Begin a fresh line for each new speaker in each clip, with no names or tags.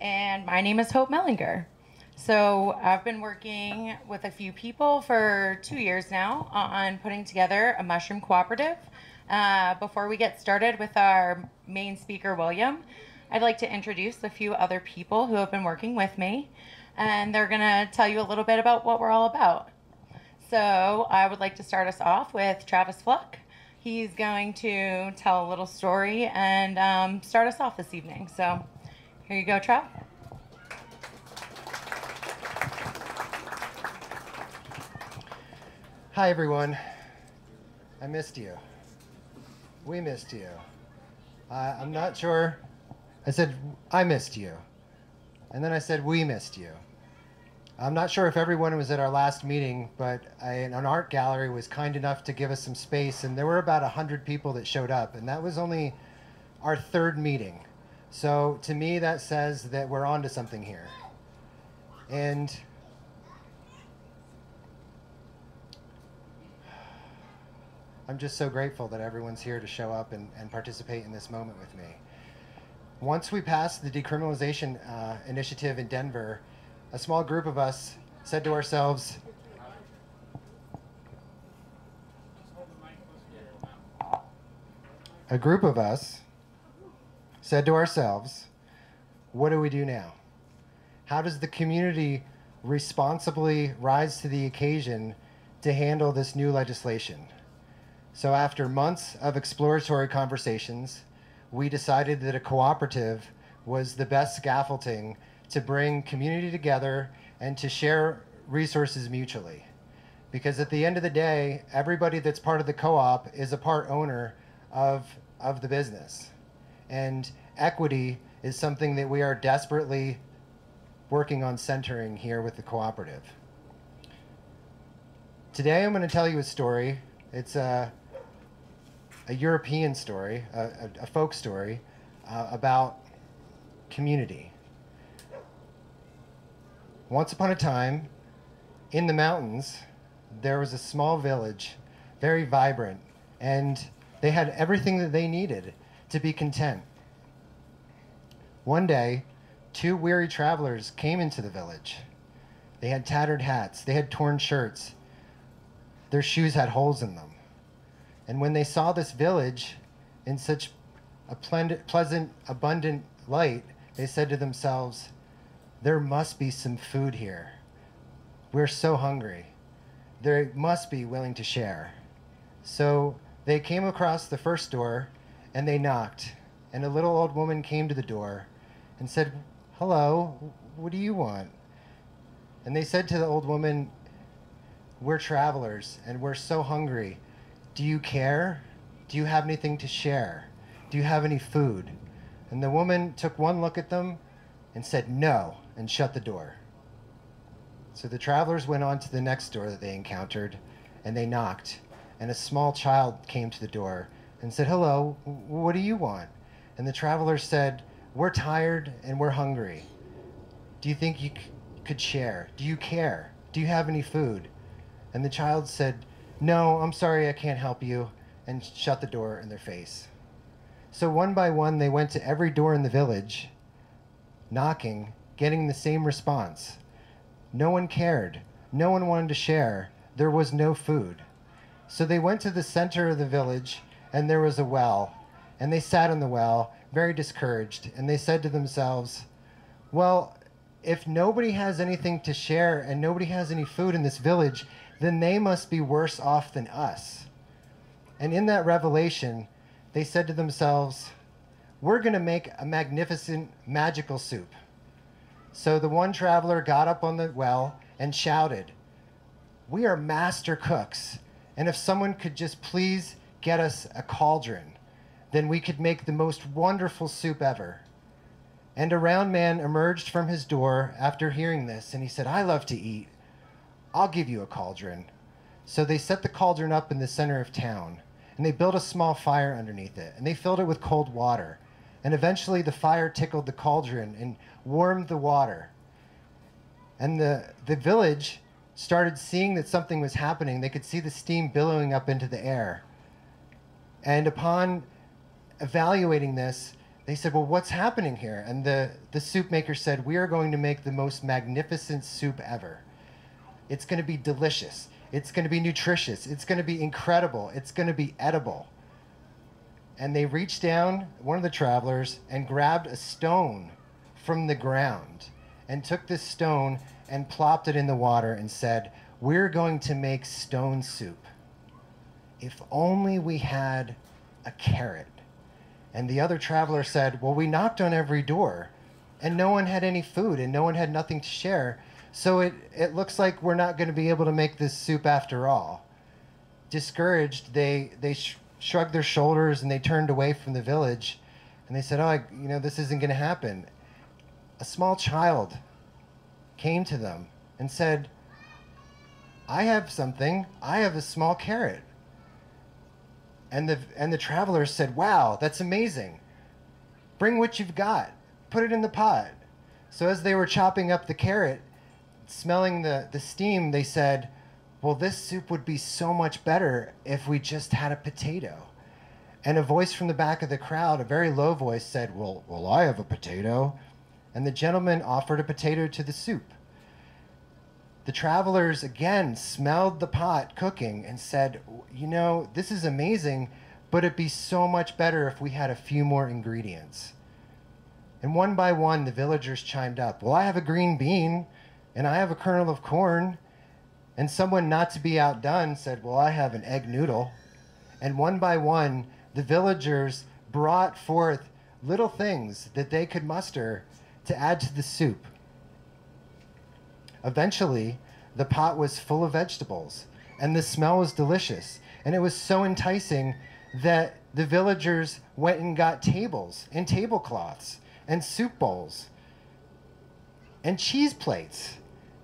and my name is Hope Mellinger. So I've been working with a few people for two years now on putting together a mushroom cooperative. Uh, before we get started with our main speaker, William, I'd like to introduce a few other people who have been working with me, and they're going to tell you a little bit about what we're all about. So I would like to start us off with Travis Fluck. He's going to tell a little story and um, start us off this evening. So here you go, Trav.
Hi, everyone. I missed you. We missed you. Uh, I'm not sure. I said, I missed you. And then I said, we missed you. I'm not sure if everyone was at our last meeting, but I, an art gallery was kind enough to give us some space, and there were about 100 people that showed up, and that was only our third meeting. So to me, that says that we're on to something here. And I'm just so grateful that everyone's here to show up and, and participate in this moment with me. Once we passed the decriminalization uh, initiative in Denver, a small group of us said to ourselves, a group of us said to ourselves, what do we do now? How does the community responsibly rise to the occasion to handle this new legislation? So after months of exploratory conversations, we decided that a cooperative was the best scaffolding to bring community together and to share resources mutually. Because at the end of the day, everybody that's part of the co-op is a part owner of, of the business. And equity is something that we are desperately working on centering here with the cooperative. Today I'm going to tell you a story. It's a, a European story, a, a, a folk story uh, about community. Once upon a time, in the mountains, there was a small village, very vibrant, and they had everything that they needed to be content. One day, two weary travelers came into the village. They had tattered hats, they had torn shirts, their shoes had holes in them. And when they saw this village in such a pleasant, abundant light, they said to themselves, there must be some food here. We're so hungry. They must be willing to share. So they came across the first door and they knocked. And a little old woman came to the door and said, Hello, what do you want? And they said to the old woman, We're travelers and we're so hungry. Do you care? Do you have anything to share? Do you have any food? And the woman took one look at them and said, No and shut the door. So the travelers went on to the next door that they encountered, and they knocked. And a small child came to the door and said, Hello, what do you want? And the travelers said, We're tired and we're hungry. Do you think you could share? Do you care? Do you have any food? And the child said, No, I'm sorry, I can't help you, and shut the door in their face. So one by one, they went to every door in the village, knocking getting the same response. No one cared. No one wanted to share. There was no food. So they went to the center of the village, and there was a well. And they sat in the well, very discouraged, and they said to themselves, Well, if nobody has anything to share and nobody has any food in this village, then they must be worse off than us. And in that revelation, they said to themselves, We're going to make a magnificent magical soup. So the one traveler got up on the well and shouted, We are master cooks, and if someone could just please get us a cauldron, then we could make the most wonderful soup ever. And a round man emerged from his door after hearing this, and he said, I love to eat. I'll give you a cauldron. So they set the cauldron up in the center of town, and they built a small fire underneath it, and they filled it with cold water. And eventually the fire tickled the cauldron and warmed the water. And the, the village started seeing that something was happening. They could see the steam billowing up into the air. And upon evaluating this, they said, Well, what's happening here? And the, the soup maker said, We are going to make the most magnificent soup ever. It's going to be delicious. It's going to be nutritious. It's going to be incredible. It's going to be edible. And they reached down, one of the travelers, and grabbed a stone from the ground and took this stone and plopped it in the water and said, We're going to make stone soup. If only we had a carrot. And the other traveler said, Well, we knocked on every door, and no one had any food, and no one had nothing to share. So it, it looks like we're not going to be able to make this soup after all. Discouraged, they, they sh- shrugged their shoulders and they turned away from the village. And they said, Oh, I, you know, this isn't going to happen. A small child came to them and said, I have something. I have a small carrot. And the, and the travelers said, Wow, that's amazing. Bring what you've got, put it in the pot. So as they were chopping up the carrot, smelling the, the steam, they said, Well, this soup would be so much better if we just had a potato. And a voice from the back of the crowd, a very low voice, said, Well, well I have a potato. And the gentleman offered a potato to the soup. The travelers again smelled the pot cooking and said, You know, this is amazing, but it'd be so much better if we had a few more ingredients. And one by one, the villagers chimed up, Well, I have a green bean, and I have a kernel of corn. And someone, not to be outdone, said, Well, I have an egg noodle. And one by one, the villagers brought forth little things that they could muster to add to the soup. Eventually, the pot was full of vegetables, and the smell was delicious. And it was so enticing that the villagers went and got tables and tablecloths and soup bowls and cheese plates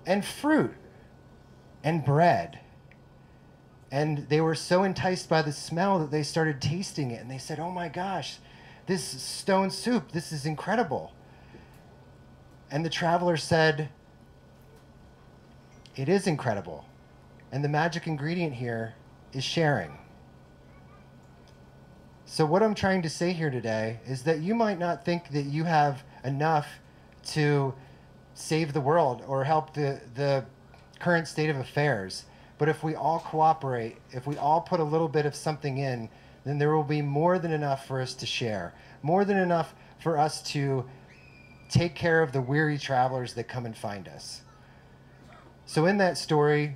and fruit and bread. And they were so enticed by the smell that they started tasting it and they said, Oh my gosh, this stone soup, this is incredible. And the traveler said, It is incredible. And the magic ingredient here is sharing. So, what I'm trying to say here today is that you might not think that you have enough to save the world or help the, the current state of affairs. But if we all cooperate, if we all put a little bit of something in, then there will be more than enough for us to share, more than enough for us to take care of the weary travelers that come and find us. So in that story,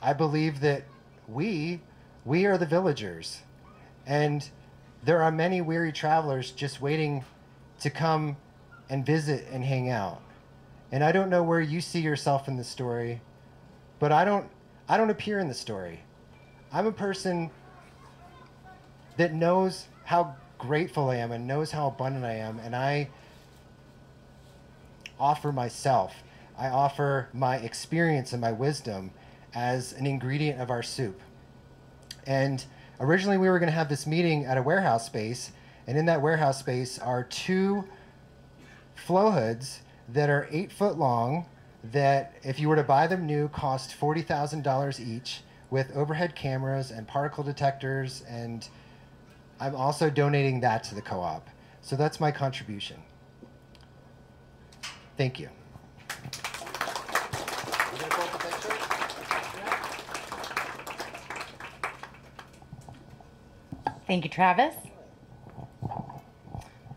I believe that we we are the villagers. And there are many weary travelers just waiting to come and visit and hang out. And I don't know where you see yourself in the story, but I don't I don't appear in the story. I'm a person that knows how grateful I am and knows how abundant I am and I offer myself. I offer my experience and my wisdom as an ingredient of our soup. And originally we were going to have this meeting at a warehouse space, and in that warehouse space are two flow hoods that are eight foot long. That, if you were to buy them new, cost forty thousand dollars each, with overhead cameras and particle detectors. And I'm also donating that to the co-op. So that's my contribution. Thank you.
Thank you, Travis.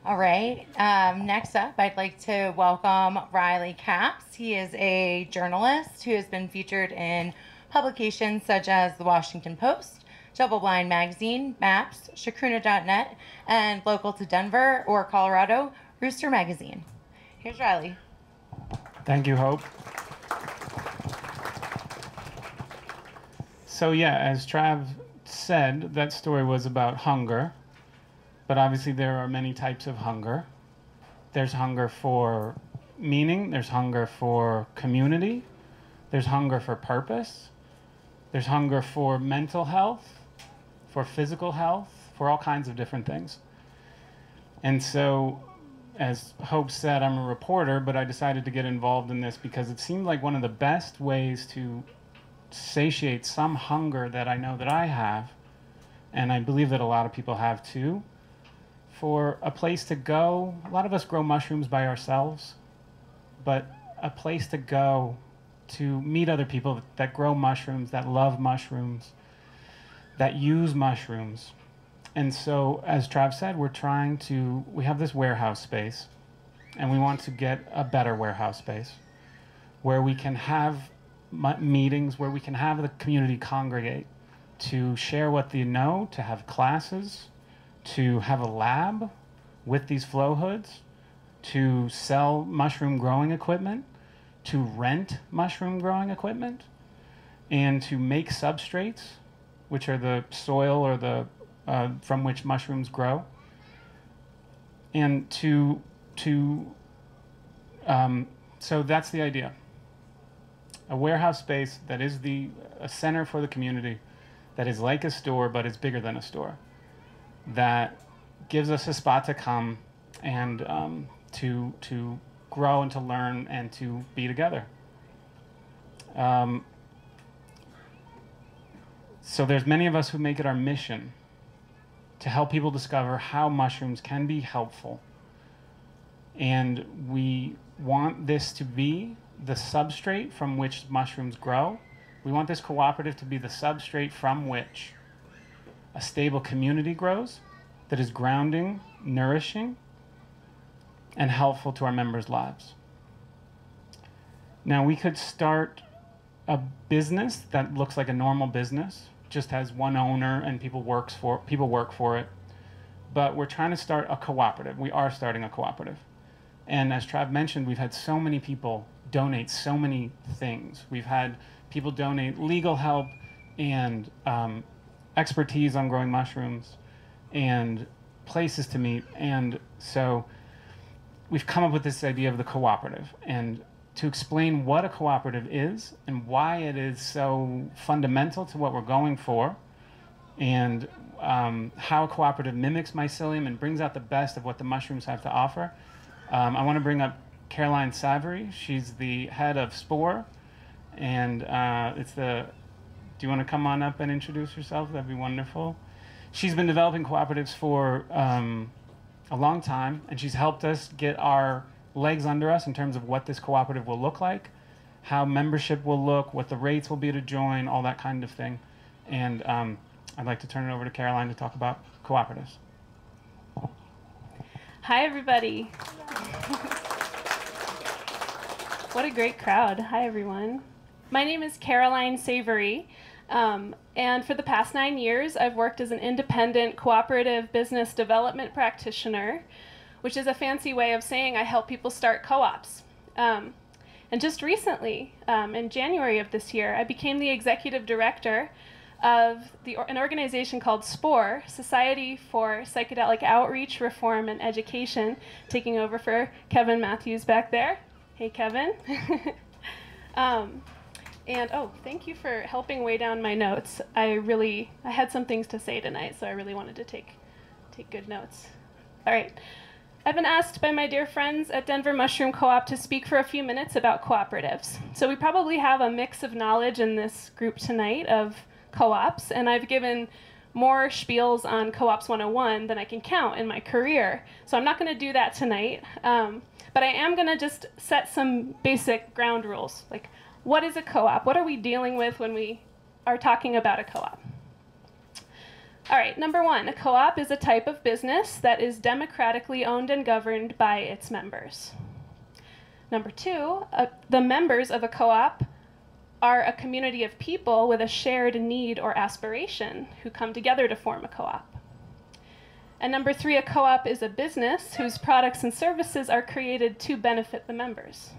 All right. Um, next up, I'd like to welcome Riley Capps. He is a journalist who has been featured in publications such as the Washington Post, Double Blind Magazine, Maps, Chacruna.net, and local to Denver or Colorado, Rooster Magazine. Here's Riley.
Thank you, Hope. So, yeah, as Trav said, that story was about hunger. But obviously, there are many types of hunger. There's hunger for meaning, there's hunger for community, there's hunger for purpose, there's hunger for mental health, for physical health, for all kinds of different things. And so, as Hope said, I'm a reporter, but I decided to get involved in this because it seemed like one of the best ways to satiate some hunger that I know that I have, and I believe that a lot of people have too, for a place to go. A lot of us grow mushrooms by ourselves, but a place to go to meet other people that grow mushrooms, that love mushrooms, that use mushrooms. And so, as Trav said, we're trying to, we have this warehouse space, and we want to get a better warehouse space where we can have meetings, where we can have the community congregate to share what they know, to have classes, to have a lab with these flow hoods, to sell mushroom growing equipment, to rent mushroom growing equipment, and to make substrates, which are the soil or the uh, from which mushrooms grow, and to to um, so that's the idea. A warehouse space that is the a center for the community, that is like a store but is bigger than a store, that gives us a spot to come and um, to to grow and to learn and to be together. Um, so there's many of us who make it our mission to help people discover how mushrooms can be helpful. And we want this to be the substrate from which mushrooms grow. We want this cooperative to be the substrate from which a stable community grows that is grounding, nourishing, and helpful to our members' lives. Now, we could start a business that looks like a normal business, just has one owner and people works for people work for it. But we're trying to start a cooperative. We are starting a cooperative. And as Trav mentioned, we've had so many people donate so many things. We've had people donate legal help and um, expertise on growing mushrooms and places to meet. And so we've come up with this idea of the cooperative. And to explain what a cooperative is and why it is so fundamental to what we're going for, and um, how a cooperative mimics mycelium and brings out the best of what the mushrooms have to offer. Um, I want to bring up Caroline Savory. She's the head of Spore, and uh, it's the. Do you want to come on up and introduce yourself? That'd be wonderful. She's been developing cooperatives for um, a long time, and she's helped us get our legs under us in terms of what this cooperative will look like, how membership will look, what the rates will be to join, all that kind of thing. And um, I'd like to turn it over to Caroline to talk about cooperatives.
Hi, everybody. what a great crowd. Hi, everyone. My name is Caroline Savory. Um, and for the past nine years, I've worked as an independent cooperative business development practitioner, which is a fancy way of saying I help people start co ops. Um, and just recently, um, in January of this year, I became the executive director of the, an organization called SPORE, Society for Psychedelic Outreach, Reform, and Education, taking over for Kevin Matthews back there. Hey, Kevin. um, and oh, thank you for helping weigh down my notes. I really, I had some things to say tonight, so I really wanted to take, take good notes. All right. I've been asked by my dear friends at Denver Mushroom Co-op to speak for a few minutes about cooperatives. So we probably have a mix of knowledge in this group tonight of co-ops, and I've given more spiels on Co-ops 101 than I can count in my career. So I'm not going to do that tonight, um, but I am going to just set some basic ground rules. Like, what is a co-op? What are we dealing with when we are talking about a co-op? All right, number one, a co-op is a type of business that is democratically owned and governed by its members. Number two, uh, the members of a co-op are a community of people with a shared need or aspiration who come together to form a co op. And number three, a co op is a business whose products and services are created to benefit the members.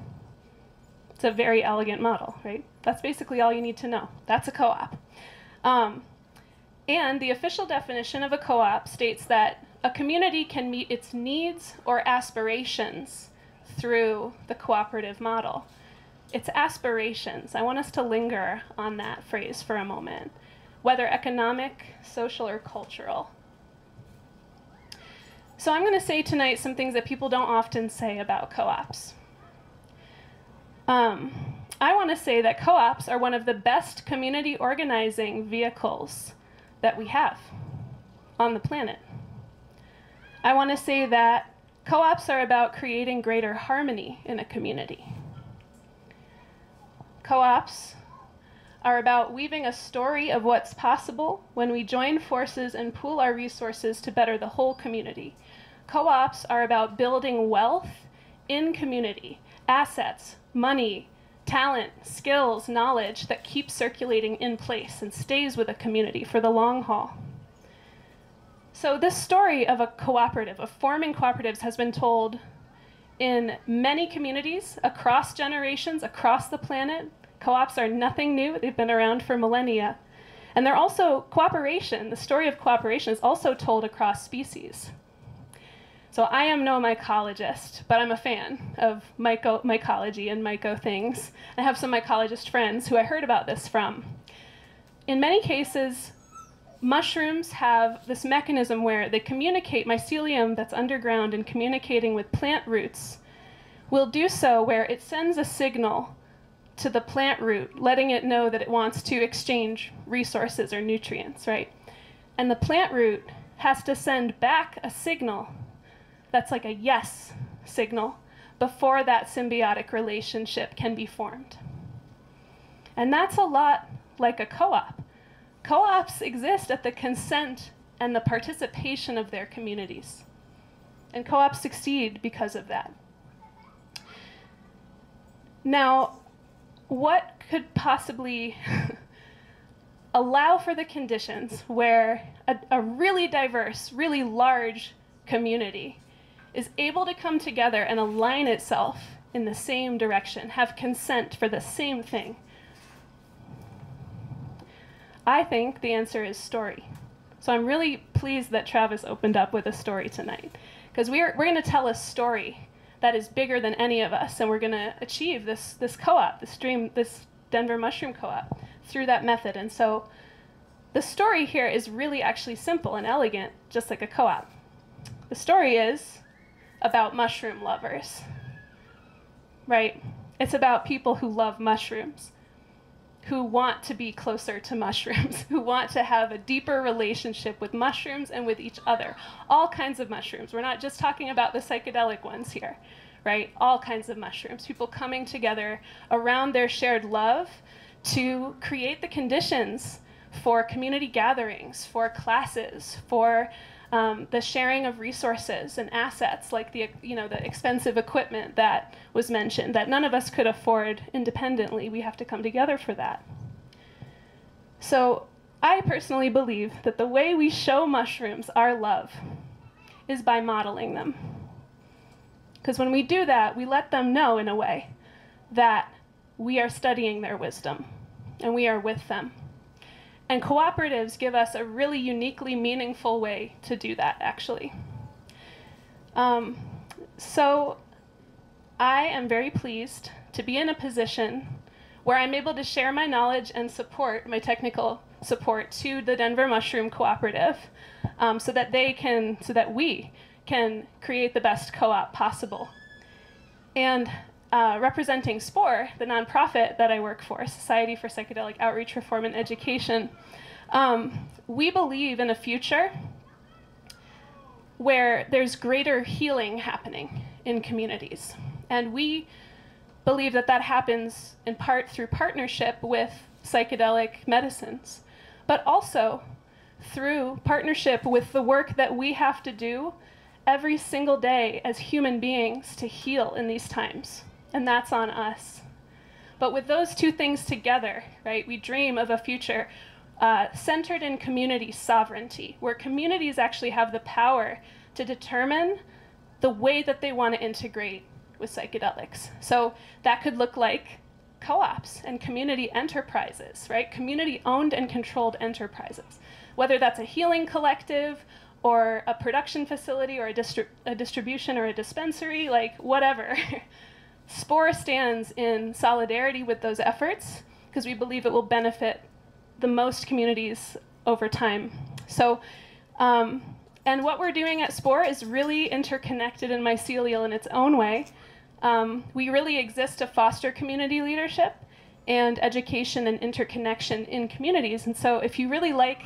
It's a very elegant model, right? That's basically all you need to know. That's a co op. Um, and the official definition of a co op states that a community can meet its needs or aspirations through the cooperative model it's aspirations. I want us to linger on that phrase for a moment, whether economic, social, or cultural. So, I'm going to say tonight some things that people don't often say about co ops. Um, I want to say that co ops are one of the best community organizing vehicles that we have on the planet. I want to say that co ops are about creating greater harmony in a community. Co ops are about weaving a story of what's possible when we join forces and pool our resources to better the whole community. Co ops are about building wealth in community, assets, money, talent, skills, knowledge that keeps circulating in place and stays with a community for the long haul. So, this story of a cooperative, of forming cooperatives, has been told in many communities across generations, across the planet. Co ops are nothing new, they've been around for millennia. And they're also cooperation, the story of cooperation is also told across species. So I am no mycologist, but I'm a fan of myco- mycology and myco things. I have some mycologist friends who I heard about this from. In many cases, mushrooms have this mechanism where they communicate mycelium that's underground and communicating with plant roots will do so where it sends a signal to the plant root letting it know that it wants to exchange resources or nutrients right and the plant root has to send back a signal that's like a yes signal before that symbiotic relationship can be formed. And that's a lot like a co op. Co ops exist at the consent and the participation of their communities. And co ops succeed because of that. Now, what could possibly allow for the conditions where a, a really diverse, really large community is able to come together and align itself in the same direction, have consent for the same thing? I think the answer is story. So I'm really pleased that Travis opened up with a story tonight because we're, we're going to tell a story that is bigger than any of us and we're going to achieve this, this co-op, this dream, this Denver Mushroom Co-op through that method. And so the story here is really actually simple and elegant, just like a co-op. The story is about mushroom lovers, right? It's about people who love mushrooms, who want to be closer to mushrooms, who want to have a deeper relationship with mushrooms and with each other. All kinds of mushrooms. We're not just talking about the psychedelic ones here, right? All kinds of mushrooms. People coming together around their shared love to create the conditions for community gatherings, for classes, for um, the sharing of resources and assets, like the you know the expensive equipment that was mentioned, that none of us could afford independently. We have to come together for that. So I personally believe that the way we show mushrooms our love is by modeling them. Because when we do that, we let them know in a way that we are studying their wisdom and we are with them. And cooperatives give us a really uniquely meaningful way to do that, actually. Um, so I am very pleased to be in a position where I'm able to share my knowledge and support, my technical support, to the Denver Mushroom Cooperative um, so that they can, so that we can create the best co op possible. And uh, representing SPORE, the nonprofit that I work for, Society for Psychedelic Outreach, Reform, and Education, um, we believe in a future where there's greater healing happening in communities. And we believe that that happens in part through partnership with psychedelic medicines, but also through partnership with the work that we have to do every single day as human beings to heal in these times and that's on us. But with those two things together, right, we dream of a future uh, centered in community sovereignty, where communities actually have the power to determine the way that they want to integrate with psychedelics. So that could look like co ops and community enterprises, right? Community owned and controlled enterprises. Whether that's a healing collective or a production facility or a, distri- a distribution or a dispensary, like whatever. SPORE stands in solidarity with those efforts because we believe it will benefit the most communities over time. So, um, and what we're doing at SPORE is really interconnected and mycelial in its own way. Um, we really exist to foster community leadership and education and interconnection in communities. And so, if you really like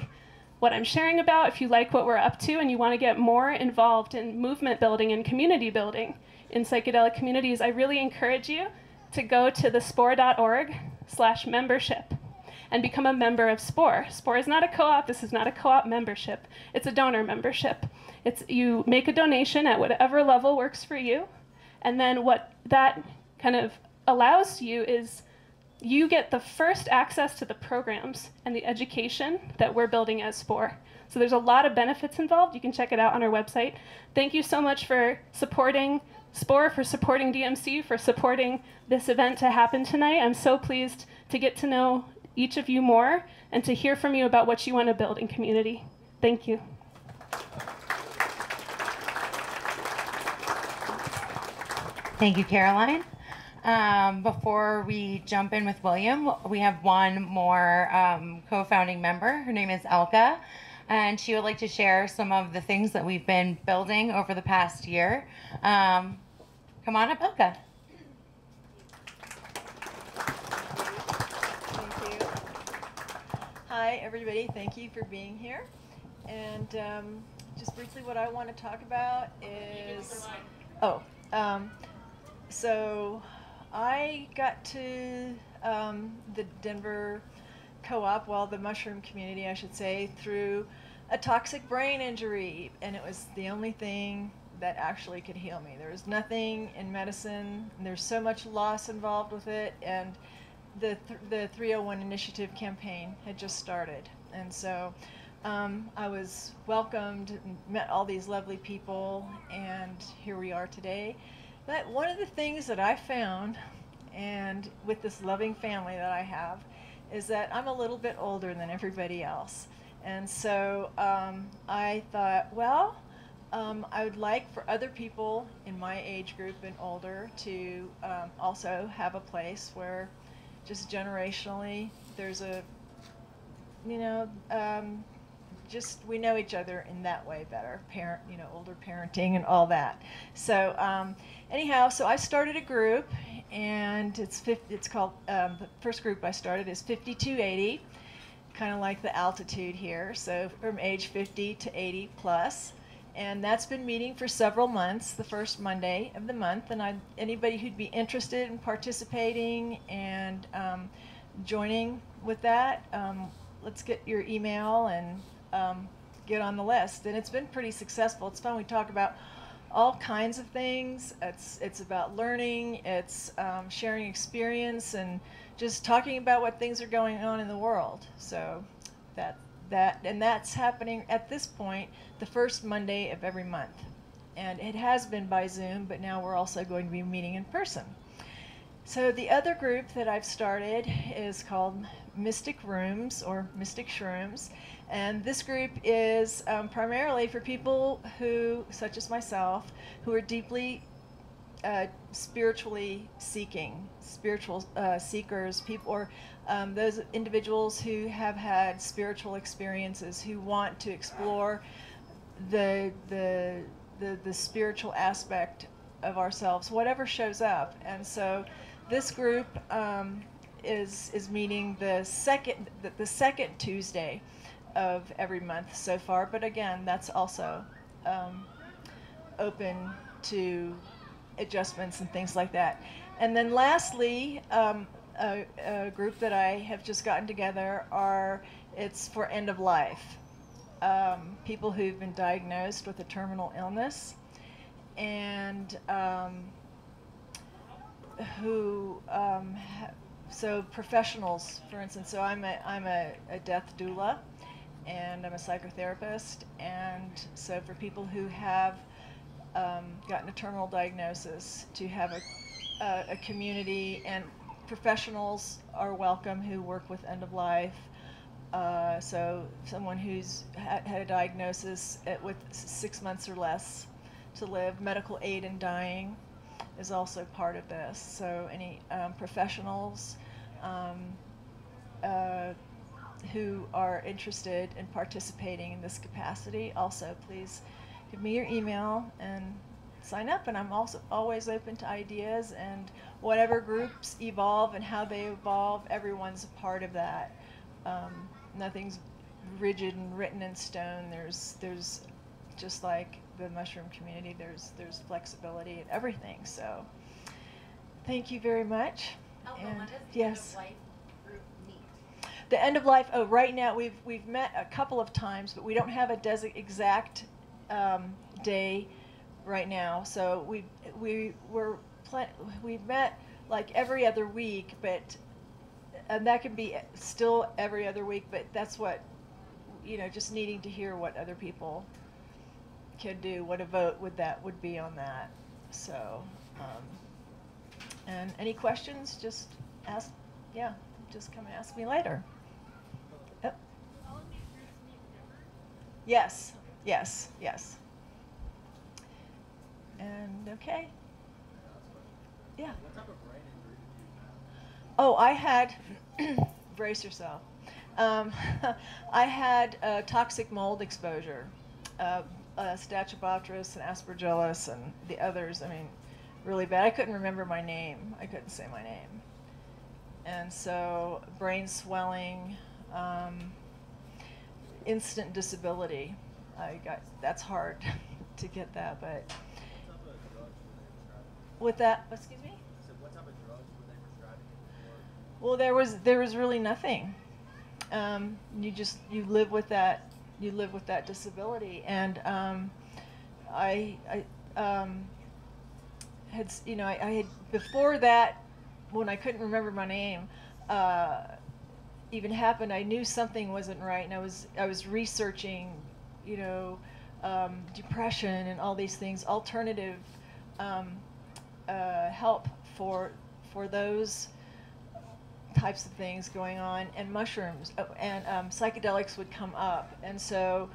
what I'm sharing about, if you like what we're up to and you want to get more involved in movement building and community building in psychedelic communities, I really encourage you to go to thespore.org slash membership and become a member of SPORE. SPORE is not a co-op. This is not a co-op membership. It's a donor membership. It's you make a donation at whatever level works for you, and then what that kind of allows you is you get the first access to the programs and the education that we're building as SPORE. So there's a lot of benefits involved. You can check it out on our website. Thank you so much for supporting SPORE, for supporting DMC, for supporting this event to happen tonight. I'm so pleased to get to know each of you more and to hear from you about what you want to build in community. Thank you.
Thank you, Caroline. Um, before we jump in with William, we have one more um, co founding member. Her name is Elka, and she would like to share some of the things that we've been building over the past year. Um, come on up,
you. Hi, everybody. Thank you for being here. And um, just briefly, what I want to talk about is. Oh, um, so I got to um, the Denver co op, well, the mushroom community, I should say, through a toxic brain injury. And it was the only thing that actually could heal me. There was nothing in medicine, there's so much loss involved with it. And the, th- the 301 initiative campaign had just started. And so um, I was welcomed and met all these lovely people, and here we are today. But one of the things that I found, and with this loving family that I have, is that I'm a little bit older than everybody else. And so um, I thought, well, um, I would like for other people in my age group and older to um, also have a place where just generationally there's a, you know, um, just we know each other in that way better parent you know older parenting and all that. So um, anyhow so i started a group and it's 50, it's called um, the first group i started is 5280 kind of like the altitude here so from age 50 to 80 plus and that's been meeting for several months the first monday of the month and I, anybody who'd be interested in participating and um, joining with that um, let's get your email and um, get on the list. And it's been pretty successful. It's fun. We talk about all kinds of things. It's it's about learning. It's um, sharing experience and just talking about what things are going on in the world. So that that and that's happening at this point the first Monday of every month. And it has been by Zoom, but now we're also going to be meeting in person. So the other group that I've started is called Mystic Rooms or Mystic Shrooms. And this group is um, primarily for people who, such as myself, who are deeply uh, spiritually seeking, spiritual uh, seekers, people, or um, those individuals who have had spiritual experiences, who want to explore the the the, the spiritual aspect of ourselves, whatever shows up. And so, this group um, is is meeting the second the, the second Tuesday of every month so far. But again, that's also um, open to adjustments and things like that. And then lastly, um, a, a, group that I have just gotten together are it's for end of life. Um, people who've been diagnosed with a terminal illness and um, who um, so professionals, for instance. So I'm a I'm a, a death doula, and I'm a psychotherapist. And so, for people who have um, gotten a terminal diagnosis, to have a, a, a, community and professionals are welcome who work with end of life. Uh, so, someone who's ha- had a diagnosis at, with six months or less to live, medical aid in dying is also part of this. So, any um, professionals. Um, uh, who are interested in participating in this capacity, also please give me your email and sign up. And I'm also always open to ideas and whatever groups evolve and how they evolve, everyone's a part of that. Um, nothing's rigid and written in stone. There's there's just like the mushroom community. There's there's flexibility and everything. So thank you very much. And- yes. The end of life. Oh, right now we've we've met a couple of times, but we don't have a exact um, day right now. So we we were we've met like every other week, but and that can be still every other week. But that's what you know, just needing to hear what other people can do, what a vote would that would be on that. So, um, and any questions, just ask. Yeah, just come and ask me later. Yep. Yes, yes, yes. And okay. Yeah. Oh, I had, brace yourself. Um, I had toxic mold exposure, uh, uh, and Aspergillus and the others. I mean, really bad. I couldn't remember my name. I couldn't say my name. And so, brain swelling, um, instant disability. I got that's hard to get that, but with that, excuse me. Well, there was there was really nothing. Um, you just you live with that you live with that disability, and um, I I um, had you know I, I had before that when I couldn't remember my name. Uh, even happened, I knew something wasn't right, and I was I was researching, you know, um, depression and all these things, alternative um, uh, help for for those types of things going on, and mushrooms oh, and um, psychedelics would come up, and so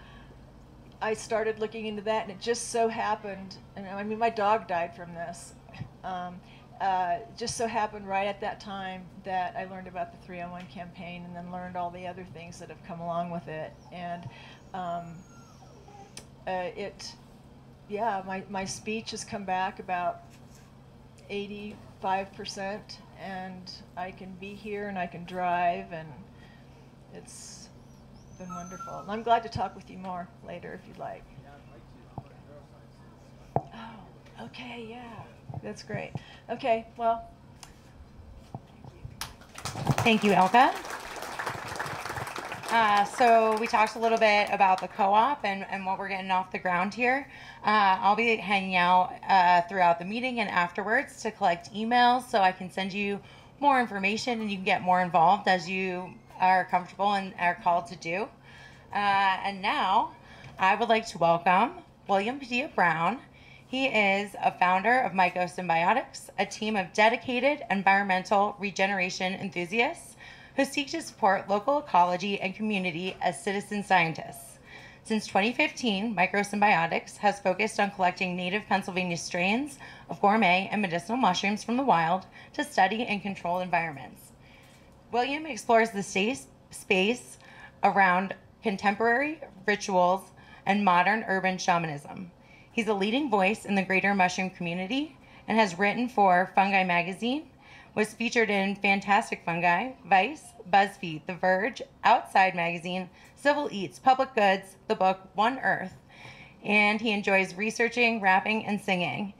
I started looking into that, and it just so happened, and I mean, my dog died from this. Um, uh, just so happened right at that time that I learned about the 301 campaign, and then learned all the other things that have come along with it, and um, uh, it, yeah, my my speech has come back about 85%, and I can be here and I can drive, and it's been wonderful. And I'm glad to talk with you more later if you'd like. Oh, okay, yeah, that's great. Okay, well,
Thank you, Elka. Uh, so we talked a little bit about the co-op and, and what we're getting off the ground here. Uh, I'll be hanging out uh, throughout the meeting and afterwards to collect emails so I can send you more information and you can get more involved as you are comfortable and are called to do. Uh, and now I would like to welcome William Padilla Brown. He is a founder of Mycosymbiotics, a team of dedicated environmental regeneration enthusiasts who seek to support local ecology and community as citizen scientists. Since 2015, MycoSymbiotics has focused on collecting native Pennsylvania strains of gourmet and medicinal mushrooms from the wild to study and control environments. William explores the space, space around contemporary rituals and modern urban shamanism. He's a leading voice in the greater mushroom community and has written for Fungi Magazine, was featured in Fantastic Fungi, Vice, BuzzFeed, The Verge, Outside Magazine, Civil Eats, Public Goods, the book One Earth, and he enjoys researching, rapping, and singing.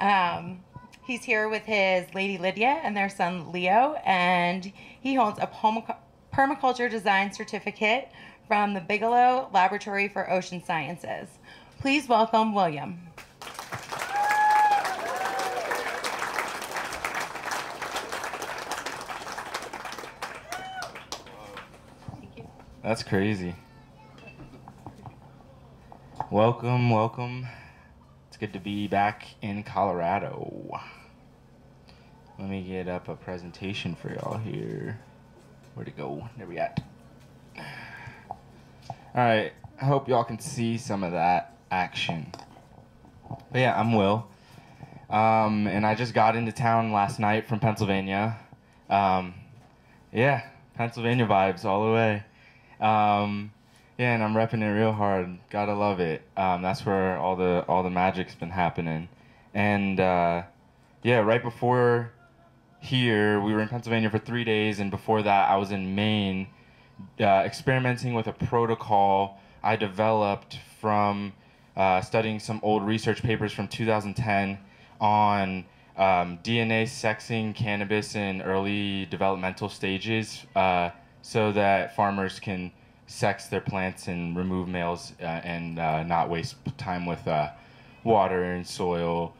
Um, he's here with his lady Lydia and their son Leo, and he holds a permaculture design certificate from the Bigelow Laboratory for Ocean Sciences. Please welcome William.
That's crazy. Welcome, welcome. It's good to be back in Colorado. Let me get up a presentation for y'all here. Where'd it go? There we at. Alright, I hope y'all can see some of that action. But yeah, I'm Will. Um, and I just got into town last night from Pennsylvania. Um, yeah, Pennsylvania vibes all the way. Um, yeah, and I'm repping it real hard. Gotta love it. Um, that's where all the all the magic's been happening. And uh, yeah, right before here, we were in Pennsylvania for three days, and before that, I was in Maine uh, experimenting with a protocol I developed from uh, studying some old research papers from 2010 on um, DNA sexing cannabis in early developmental stages uh, so that farmers can sex their plants and remove males uh, and uh, not waste time with uh, water and soil.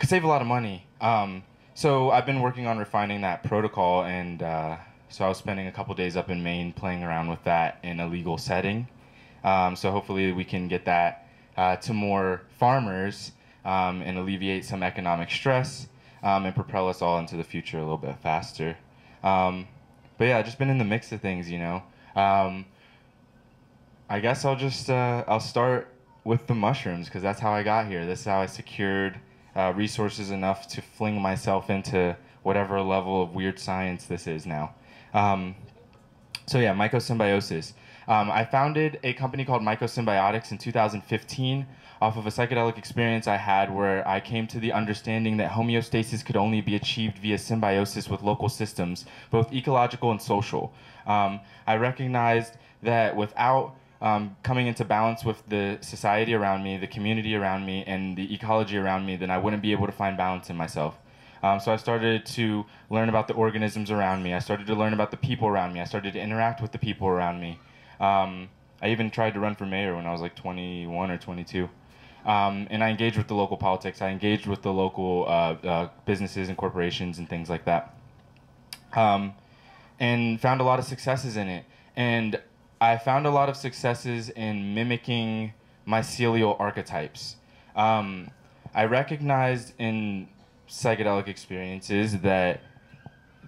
Could save a lot of money. Um, so I've been working on refining that protocol, and uh, so I was spending a couple days up in Maine playing around with that in a legal setting. Um, so hopefully we can get that uh, to more farmers um, and alleviate some economic stress um, and propel us all into the future a little bit faster. But yeah, just been in the mix of things, you know. Um, I guess I'll just uh, I'll start with the mushrooms because that's how I got here. This is how I secured uh, resources enough to fling myself into whatever level of weird science this is now. Um, so yeah, mycosymbiosis. Um, I founded a company called MycoSymbiotics in 2015 off of a psychedelic experience I had where I came to the understanding that homeostasis could only be achieved via symbiosis with local systems, both ecological and social. Um, I recognized that without um, coming into balance with the society around me, the community around me, and the ecology around me, then I wouldn't be able to find balance in myself. Um, so I started to learn about the organisms around me. I started to learn about the people around me. I started to interact with the people around me. Um, I even tried to run for mayor when I was like 21 or 22. Um, and I engaged with the local politics. I engaged with the local uh, uh, businesses and corporations and things like that. Um, and found a lot of successes in it. And I found a lot of successes in mimicking mycelial archetypes. Um, I recognized in psychedelic experiences that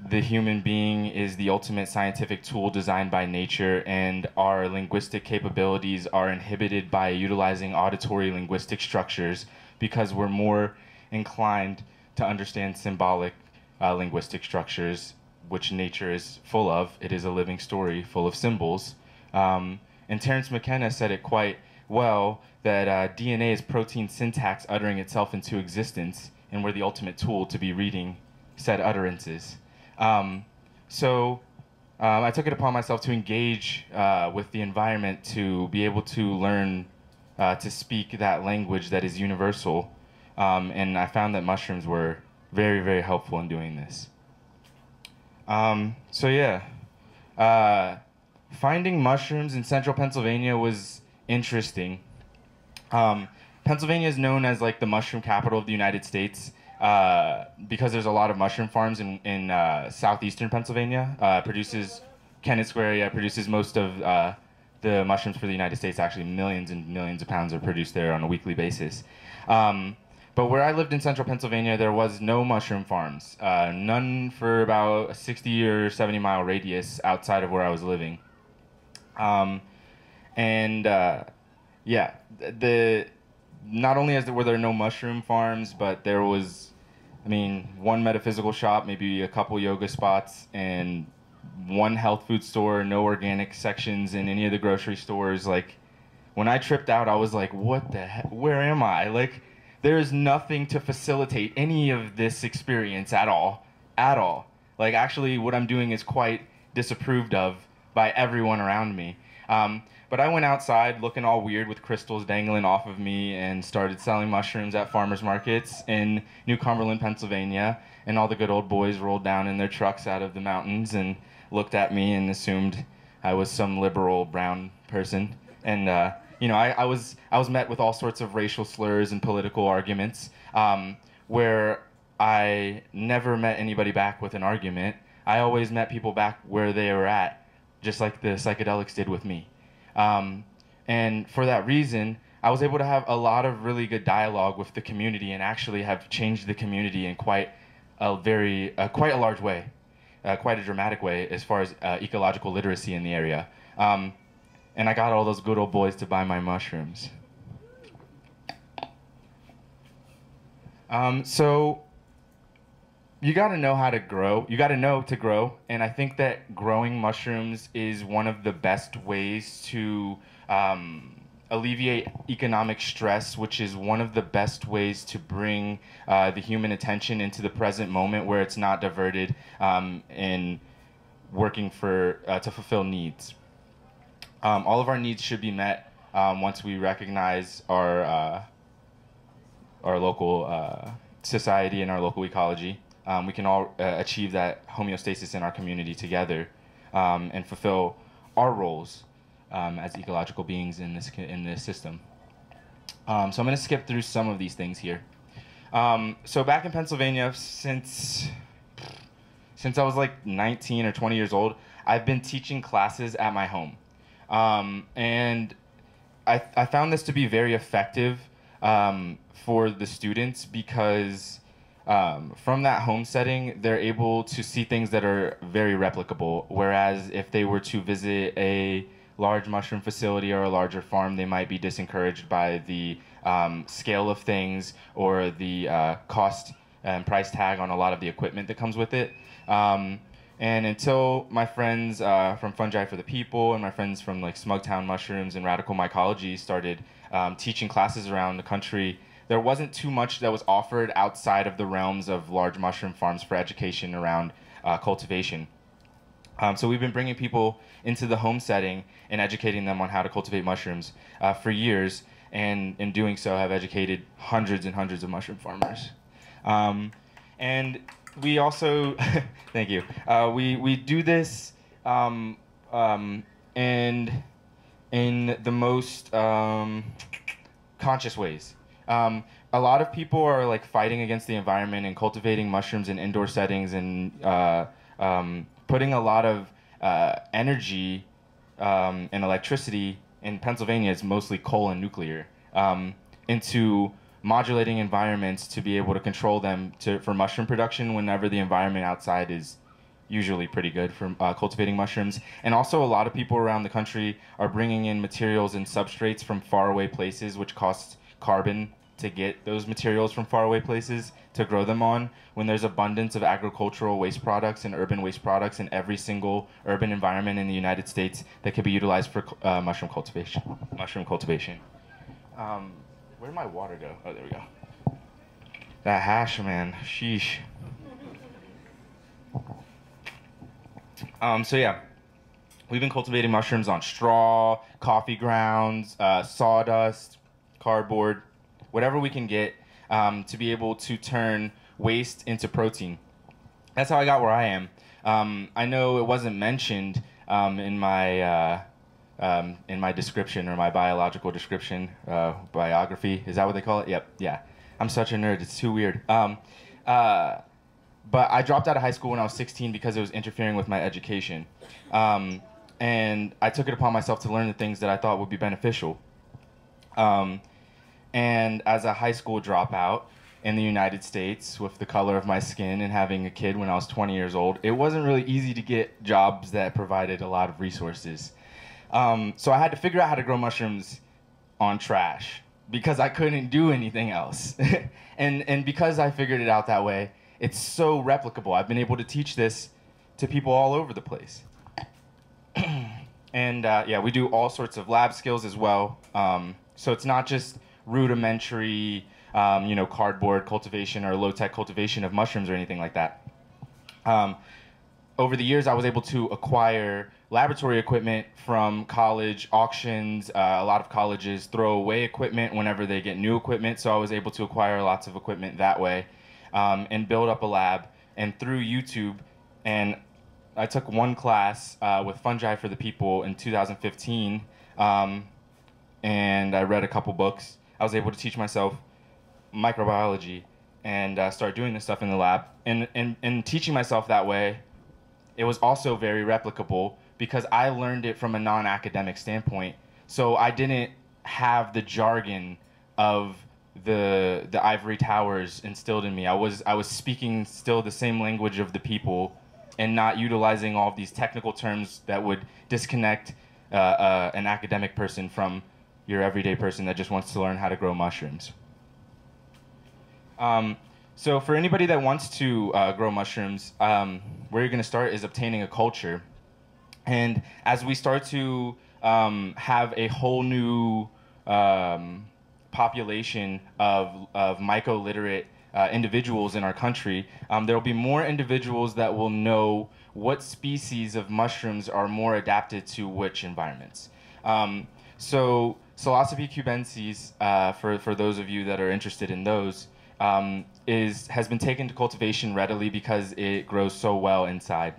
the human being is the ultimate scientific tool designed by nature, and our linguistic capabilities are inhibited by utilizing auditory linguistic structures because we're more inclined to understand symbolic uh, linguistic structures, which nature is full of. It is a living story full of symbols. Um, and Terence McKenna said it quite well that uh, DNA is protein syntax uttering itself into existence, and we're the ultimate tool to be reading said utterances. Um, so um, I took it upon myself to engage uh, with the environment to be able to learn uh, to speak that language that is universal. Um, and I found that mushrooms were very, very helpful in doing this. Um, so, yeah. Uh, finding mushrooms in central Pennsylvania was interesting. Um, Pennsylvania is known as like the mushroom capital of the United States. Uh, because there's a lot of mushroom farms in, in uh, southeastern Pennsylvania. Uh, produces Kennett Square area produces most of uh, the mushrooms for the United States. Actually, millions and millions of pounds are produced there on a weekly basis. Um, but where I lived in central Pennsylvania, there was no mushroom farms. Uh, none for about a 60 or 70 mile radius outside of where I was living. Um, and yeah, the not only as there were there no mushroom farms, but there was I mean, one metaphysical shop, maybe a couple yoga spots, and one health food store, no organic sections in any of the grocery stores. Like, when I tripped out, I was like, what the heck? Where am I? Like, there's nothing to facilitate any of this experience at all. At all. Like, actually, what I'm doing is quite disapproved of by everyone around me. Um, but I went outside looking all weird with crystals dangling off of me and started selling mushrooms at farmers markets in New Cumberland, Pennsylvania. And all the good old boys rolled down in their trucks out of the mountains and looked at me and assumed I was some liberal brown person. And uh, you know, I, I, was I was met with all sorts of racial slurs and political arguments, um, where I never met anybody back with an argument. I always met people back where they were at, just like the psychedelics did with me. Um, and for that reason, I was able to have a lot of really good dialogue with the community and actually have changed the community in quite a very, uh, quite a large way, uh, quite a dramatic way as far as uh, ecological literacy in the area. Um, and I got all those good old boys to buy my mushrooms. Um, so you got to know how to grow. You got to know to grow. And I think that growing mushrooms is one of the best ways to um, alleviate economic stress, which is one of the best ways to bring uh, the human attention into the present moment where it's not diverted um, in working for uh, to fulfill needs. Um, all of our needs should be met um, once we recognize our uh, our local uh, society and our local ecology. Um, we can all uh, achieve that homeostasis in our community together um, and fulfill our roles um, as ecological beings in this in this system. Um, so I'm going to skip through some of these things here. Um, so back in Pennsylvania, since since I was like 19 or 20 years old, I've been teaching classes at my home, um, and I I found this to be very effective for the students because. Um, from that home setting, they're able to see things that are very replicable. Whereas if they were to visit a large mushroom facility or a larger farm, they might be disencouraged by the um, scale of things or the uh, cost and price tag on a lot of the equipment that comes with it. Um, and until my friends uh, from Fungi for the People and my friends from like Smugtown Mushrooms and Radical Mycology started um, teaching classes around the country, there wasn't too much that was offered outside of the realms of large mushroom farms for education around uh, cultivation. Um, so we've been bringing people into the home setting and educating them on how to cultivate mushrooms uh, for years, and in doing so, have educated hundreds and hundreds of mushroom farmers. Um, and we also, thank you. Uh, we we do this um, um, and in the most um, conscious ways. Um, a lot of people are like fighting against the environment and cultivating mushrooms in indoor settings and uh, um, putting a lot of uh, energy um, and electricity in Pennsylvania is mostly coal and nuclear um, into modulating environments to be able to control them to, for mushroom production whenever the environment outside is usually pretty good for uh, cultivating mushrooms. And also, a lot of people around the country are bringing in materials and substrates from faraway places, which costs carbon to get those materials from faraway places to grow them on when there's abundance of agricultural waste products and urban waste products in every single urban environment in the United States that could be utilized for uh, mushroom cultivation. Mushroom cultivation. Um, where did my water go? Oh, there we go. That hash, man. Sheesh. Um, so yeah, we've been cultivating mushrooms on straw, coffee grounds, uh, sawdust, cardboard, whatever we can get um, to be able to turn waste into protein. That's how I got where I am. Um, I know it wasn't mentioned um, in my uh, um, in my description or my biological description uh, biography. Is that what they call it? Yep. Yeah. I'm such a nerd. It's too weird. Um, uh, but I dropped out of high school when I was 16 because it was interfering with my education. Um, and I took it upon myself to learn the things that I thought would be beneficial. And as a high school dropout in the United States, with the color of my skin and having a kid when I was 20 years old, it wasn't really easy to get jobs that provided a lot of resources. Um, so I had to figure out how to grow mushrooms on trash because I couldn't do anything else. and, and because I figured it out that way, it's so replicable. I've been able to teach this to people all over the place. and uh, yeah, we do all sorts of lab skills as well. Um, so it's not just rudimentary, um, you know, cardboard cultivation or low-tech cultivation of mushrooms or anything like that. Um, over the years, I was able to acquire laboratory equipment from college auctions. Uh, a lot of colleges throw away equipment whenever they get new equipment, so I was able to acquire lots of equipment that way um, and build up a lab. And through YouTube, and I took one class uh, with Fungi for the People in 2015, um, and I read a couple books. I was able to teach myself microbiology and uh, start doing this stuff in the lab. And, and, and teaching myself that way, it was also very replicable because I learned it from a non academic standpoint. So I didn't have the jargon of the the ivory towers instilled in me. I was I was speaking still the same language of the people, and not utilizing all of these technical terms that would disconnect uh, uh, an academic person from your everyday person that just wants to learn how to grow mushrooms. Um, so for anybody that wants to uh, grow mushrooms, um, where you're going to start is obtaining a culture, and as we start to um, have a whole new um, population of, of myco-literate uh, individuals in our country, um, there will be more individuals that will know what species of mushrooms are more adapted to which environments. Um, so Psilocybe cubensis, uh, for for those of you that are interested in those, um, is has been taken to cultivation readily because it grows so well inside.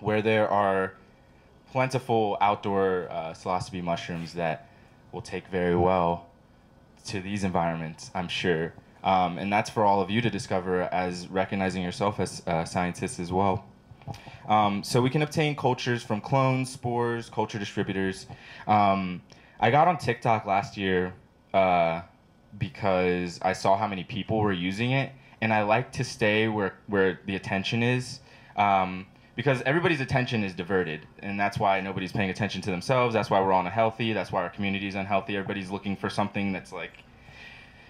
Where there are plentiful outdoor uh, mushrooms that will take very well to these environments, I'm sure. Um, and that's for all of you to discover as recognizing yourself as scientists as well. Um, so we can obtain cultures from clones, spores, culture distributors. Um, I got on TikTok last year uh, because I saw how many people were using it, and I like to stay where where the attention is. Um, because everybody's attention is diverted, and that's why nobody's paying attention to themselves. That's why we're all unhealthy. That's why our community is unhealthy. Everybody's looking for something that's like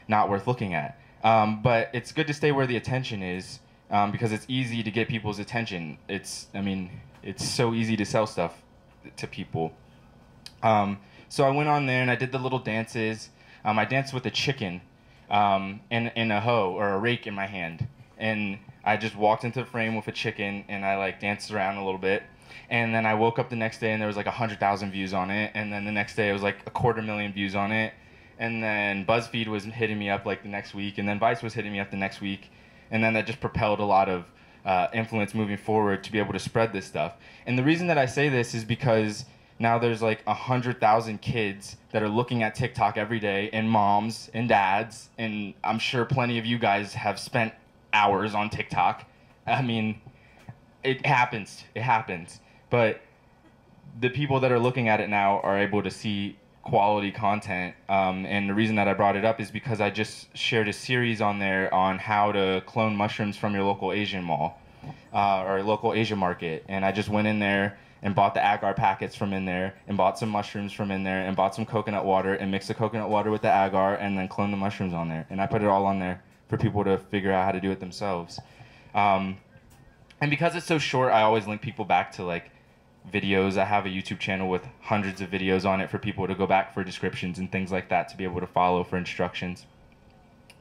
not worth looking at. Um, but it's good to stay where the attention is um, because it's easy to get people's attention. It's, I mean, it's so easy to sell stuff to people. Um, so I went on there and I did the little dances. Um, I danced with a chicken um, and, and a hoe or a rake in my hand. And I just walked into the frame with a chicken and I like danced around a little bit. And then I woke up the next day and there was like 100,000 views on it. And then the next day it was like a quarter million views on it. And then BuzzFeed was hitting me up like the next week. And then Vice was hitting me up the next week. And then that just propelled a lot of uh, influence moving forward to be able to spread this stuff. And the reason that I say this is because now there's like a hundred thousand kids that are looking at TikTok every day, and moms and dads, and I'm sure plenty of you guys have spent hours on TikTok. I mean, it happens. It happens. But the people that are looking at it now are able to see quality content. Um, and the reason that I brought it up is because I just shared a series on there on how to clone mushrooms from your local Asian mall uh, or local Asian market. And I just went in there and bought the agar packets from in there and bought some mushrooms from in there and bought some coconut water and mixed the coconut water with the agar and then cloned the mushrooms on there. And I put it all on there for people to figure out how to do it themselves. Um, and because it's so short, I always link people back to like videos. I have a YouTube channel with hundreds of videos on it for people to go back for descriptions and things like that to be able to follow for instructions.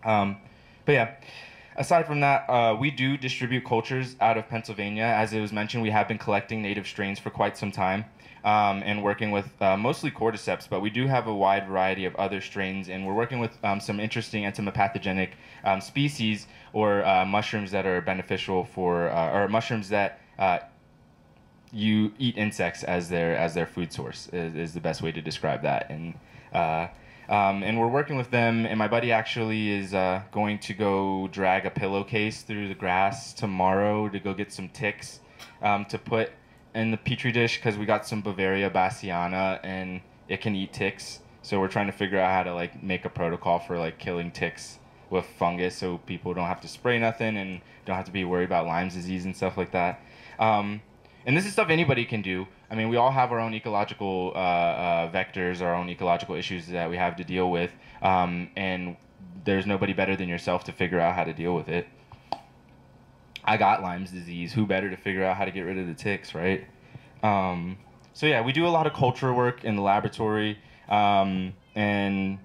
Um, but yeah, aside from that, uh, we do distribute cultures out of Pennsylvania. As it was mentioned, we have been collecting native strains for quite some time. Um, and working with uh, mostly cordyceps, but we do have a wide variety of other strains, and we're working with um, some interesting entomopathogenic um, species or uh, mushrooms that are beneficial for, uh, or mushrooms that uh, you eat insects as their as their food source is, is the best way to describe that and uh, um, and we're working with them and my buddy actually is uh, going to go drag a pillowcase through the grass tomorrow to go get some ticks um, to put in the petri dish because we got some Beauveria bassiana and it can eat ticks. So we're trying to figure out how to like make a protocol for like killing ticks with fungus so people don't have to spray nothing and don't have to be worried about Lyme's disease and stuff like that. Um, and this is stuff anybody can do. I mean, we all have our own ecological uh, uh, vectors, our own ecological issues that we have to deal with, um, and there's nobody better than yourself to figure out how to deal with it. I got Lyme's disease. Who better to figure out how to get rid of the ticks, right? Um, so yeah, we do a lot of culture work in the laboratory, um, and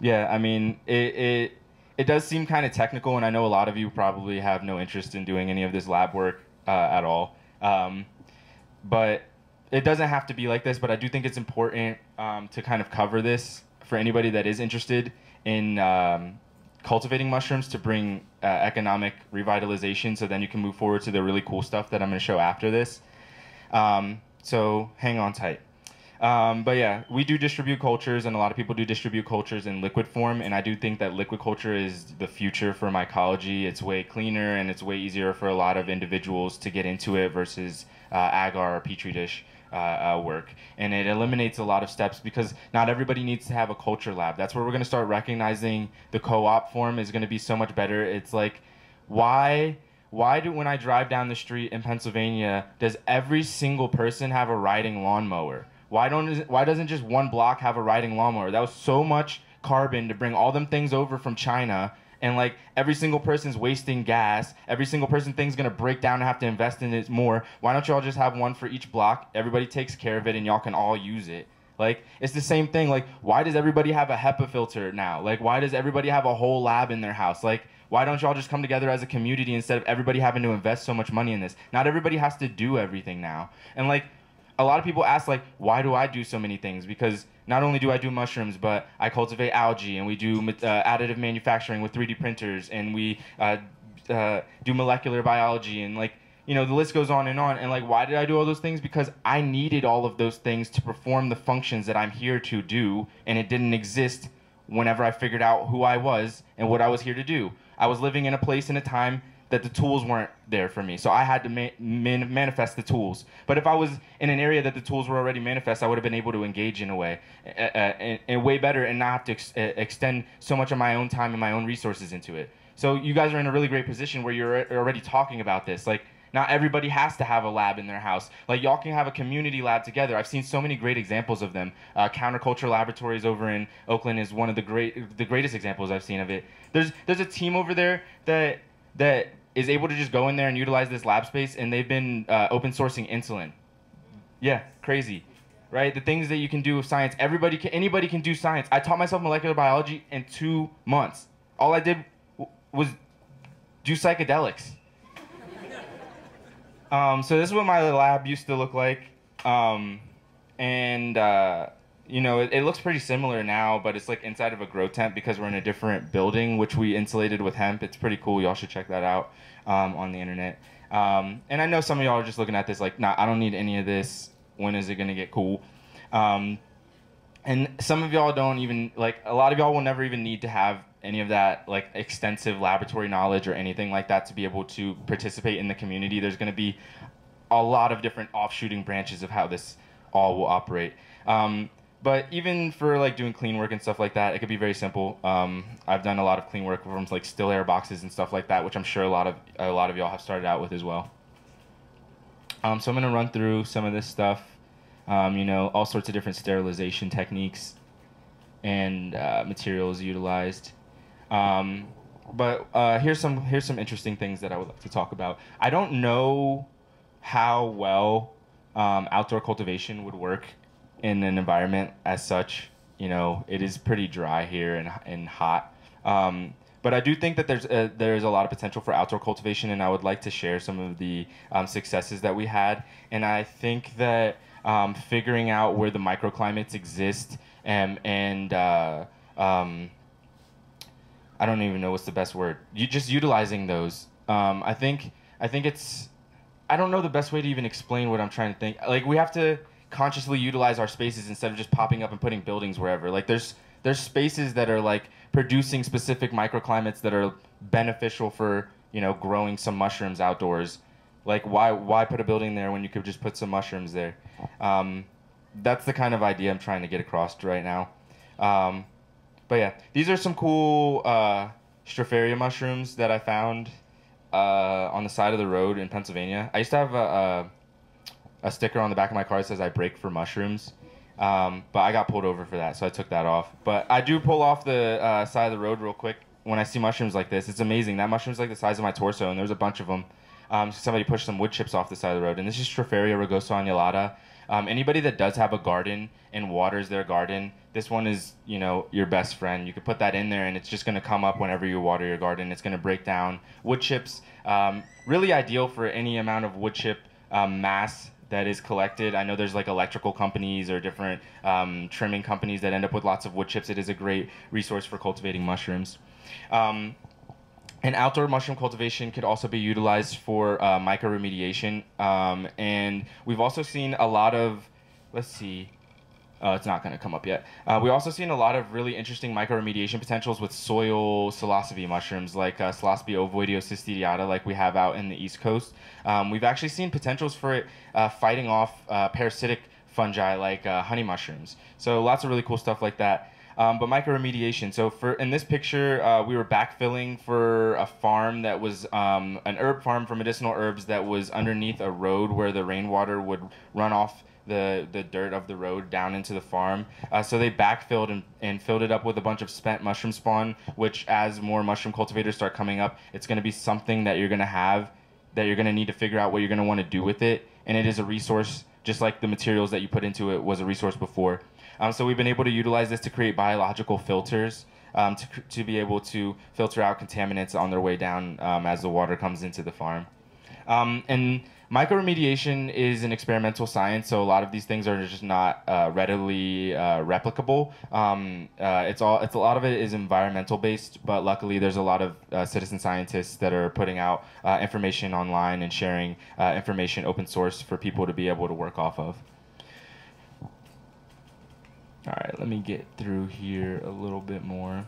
yeah, I mean, it it, it does seem kind of technical, and I know a lot of you probably have no interest in doing any of this lab work uh, at all. But it doesn't have to be like this. But I do think it's important um, to kind of cover this for anybody that is interested in um, cultivating mushrooms to bring uh, economic revitalization. So then you can move forward to the really cool stuff that I'm going to show after this. Um, so hang on tight. Um, but yeah, we do distribute cultures, and a lot of people do distribute cultures in liquid form. And I do think that liquid culture is the future for mycology. It's way cleaner and it's way easier for a lot of individuals to get into it versus agar or petri dish uh, uh, work. And it eliminates a lot of steps because not everybody needs to have a culture lab. That's where we're going to start recognizing the co-op form is going to be so much better. It's like, why? Why do when I drive down the street in Pennsylvania, does every single person have a riding lawnmower? Why don't why doesn't just one block have a riding lawnmower? That was so much carbon to bring all them things over from China and like every single person's wasting gas. Every single person thing's gonna break down and have to invest in it more. Why don't y'all just have one for each block? Everybody takes care of it and y'all can all use it. Like it's the same thing. Like why does everybody have a HEPA filter now? Like why does everybody have a whole lab in their house? Like why don't y'all just come together as a community instead of everybody having to invest so much money in this? Not everybody has to do everything now. And like a lot of people ask like, why do I do so many things? Because not only do I do mushrooms, but I cultivate algae, and we do uh, additive manufacturing with 3D printers, and we uh, uh, do molecular biology, and like you know the list goes on and on. And like, why did I do all those things? Because I needed all of those things to perform the functions that I'm here to do, and it didn't exist whenever I figured out who I was and what I was here to do. I was living in a place in a time that the tools weren't there for me. So I had to ma- man- manifest the tools. But if I was in an area that the tools were already manifest, I would have been able to engage in a way, uh, and, way better, and not have to ex- extend so much of my own time and my own resources into it. So you guys are in a really great position where you're already talking about this. Like not everybody has to have a lab in their house. Like y'all can have a community lab together. I've seen so many great examples of them. Uh, Counterculture Laboratories over in Oakland is one of the great, the greatest examples I've seen of it. There's there's a team over there that that is able to just go in there and utilize this lab space, and they've been uh, open sourcing insulin. Yeah, crazy, right? The things that you can do with science. Everybody can, anybody can do science. I taught myself molecular biology in two months. All I did was do psychedelics um, so this is what my lab used to look like. Um, and, uh, you know, it, it, looks pretty similar now, but it's like inside of a grow tent because we're in a different building, which we insulated with hemp. It's pretty cool. Y'all should check that out um, on the internet. Um, and I know some of y'all are just looking at this like, nah, I don't need any of this. When is it going to get cool? Um, and some of y'all don't even, like, a lot of y'all will never even need to have any of that like extensive laboratory knowledge or anything like that to be able to participate in the community. There's going to be a lot of different offshooting branches of how this all will operate. Um, but even for like doing clean work and stuff like that, it could be very simple. Um, I've done a lot of clean work from like still air boxes and stuff like that, which I'm sure a lot of a lot of y'all have started out with as well. Um, so I'm gonna run through some of this stuff. Um, you know, all sorts of different sterilization techniques and uh, materials utilized. Um, but uh, here's some here's some interesting things that I would like to talk about. I don't know how well um, outdoor cultivation would work in an environment as such. You know, it is pretty dry here and and hot. Um, but I do think that there's a, there's a lot of potential for outdoor cultivation, and I would like to share some of the um, successes that we had. And I think that um, figuring out where the microclimates exist and and uh, um, I don't even know what's the best word. You just utilizing those. Um, I think I think it's I don't know the best way to even explain what I'm trying to think. Like we have to consciously utilize our spaces instead of just popping up and putting buildings wherever. Like there's there's spaces that are like producing specific microclimates that are beneficial for you know growing some mushrooms outdoors. Like why why put a building there when you could just put some mushrooms there? Um, that's the kind of idea I'm trying to get across right now. Um, but yeah, these are some cool uh, Stropharia mushrooms that I found uh, on the side of the road in Pennsylvania. I used to have a, a, a sticker on the back of my car says I break for mushrooms. Um, but I got pulled over for that, so I took that off. But I do pull off the uh, side of the road real quick when I see mushrooms like this. It's amazing. That mushroom's like the size of my torso, and there's a bunch of them. Um, somebody pushed some wood chips off the side of the road, and this is Stropharia rugosoannulata. Um, anybody that does have a garden and waters their garden, this one is, you know, your best friend. You could put that in there and it's just going to come up whenever you water your garden. It's going to break down. Wood chips, um, really ideal for any amount of wood chip um, mass that is collected. I know there's like electrical companies or different um, trimming companies that end up with lots of wood chips. It is a great resource for cultivating mushrooms. Um, and outdoor mushroom cultivation could also be utilized for uh, mycoremediation. Um, and we've also seen a lot of, let's see, uh, it's not going to come up yet. Uh, we've also seen a lot of really interesting mycoremediation potentials with soil psilocybe mushrooms, like uh, Psilocybe ovoideocystidiata, like we have out in the East Coast. Um, we've actually seen potentials for it uh, fighting off uh, parasitic fungi like uh, honey mushrooms. So lots of really cool stuff like that. Um, but mycoremediation. So for in this picture, uh, we were backfilling for a farm that was um, an herb farm for medicinal herbs that was underneath a road where the rainwater would run off the, the dirt of the road down into the farm. Uh, so they backfilled and, and filled it up with a bunch of spent mushroom spawn, which as more mushroom cultivators start coming up, it's going to be something that you're going to have that you're going to need to figure out what you're going to want to do with it. And it is a resource, just like the materials that you put into it was a resource before. Um, so we've been able to utilize this to create biological filters um, to, to be able to filter out contaminants on their way down um, as the water comes into the farm. Um, and Mycoremediation is an experimental science, so a lot of these things are just not uh, readily uh, replicable. Um, uh, it's all it's a lot of it is environmental based, but luckily there's a lot of uh, citizen scientists that are putting out uh, information online and sharing uh, information open source for people to be able to work off of. All right, let me get through here a little bit more.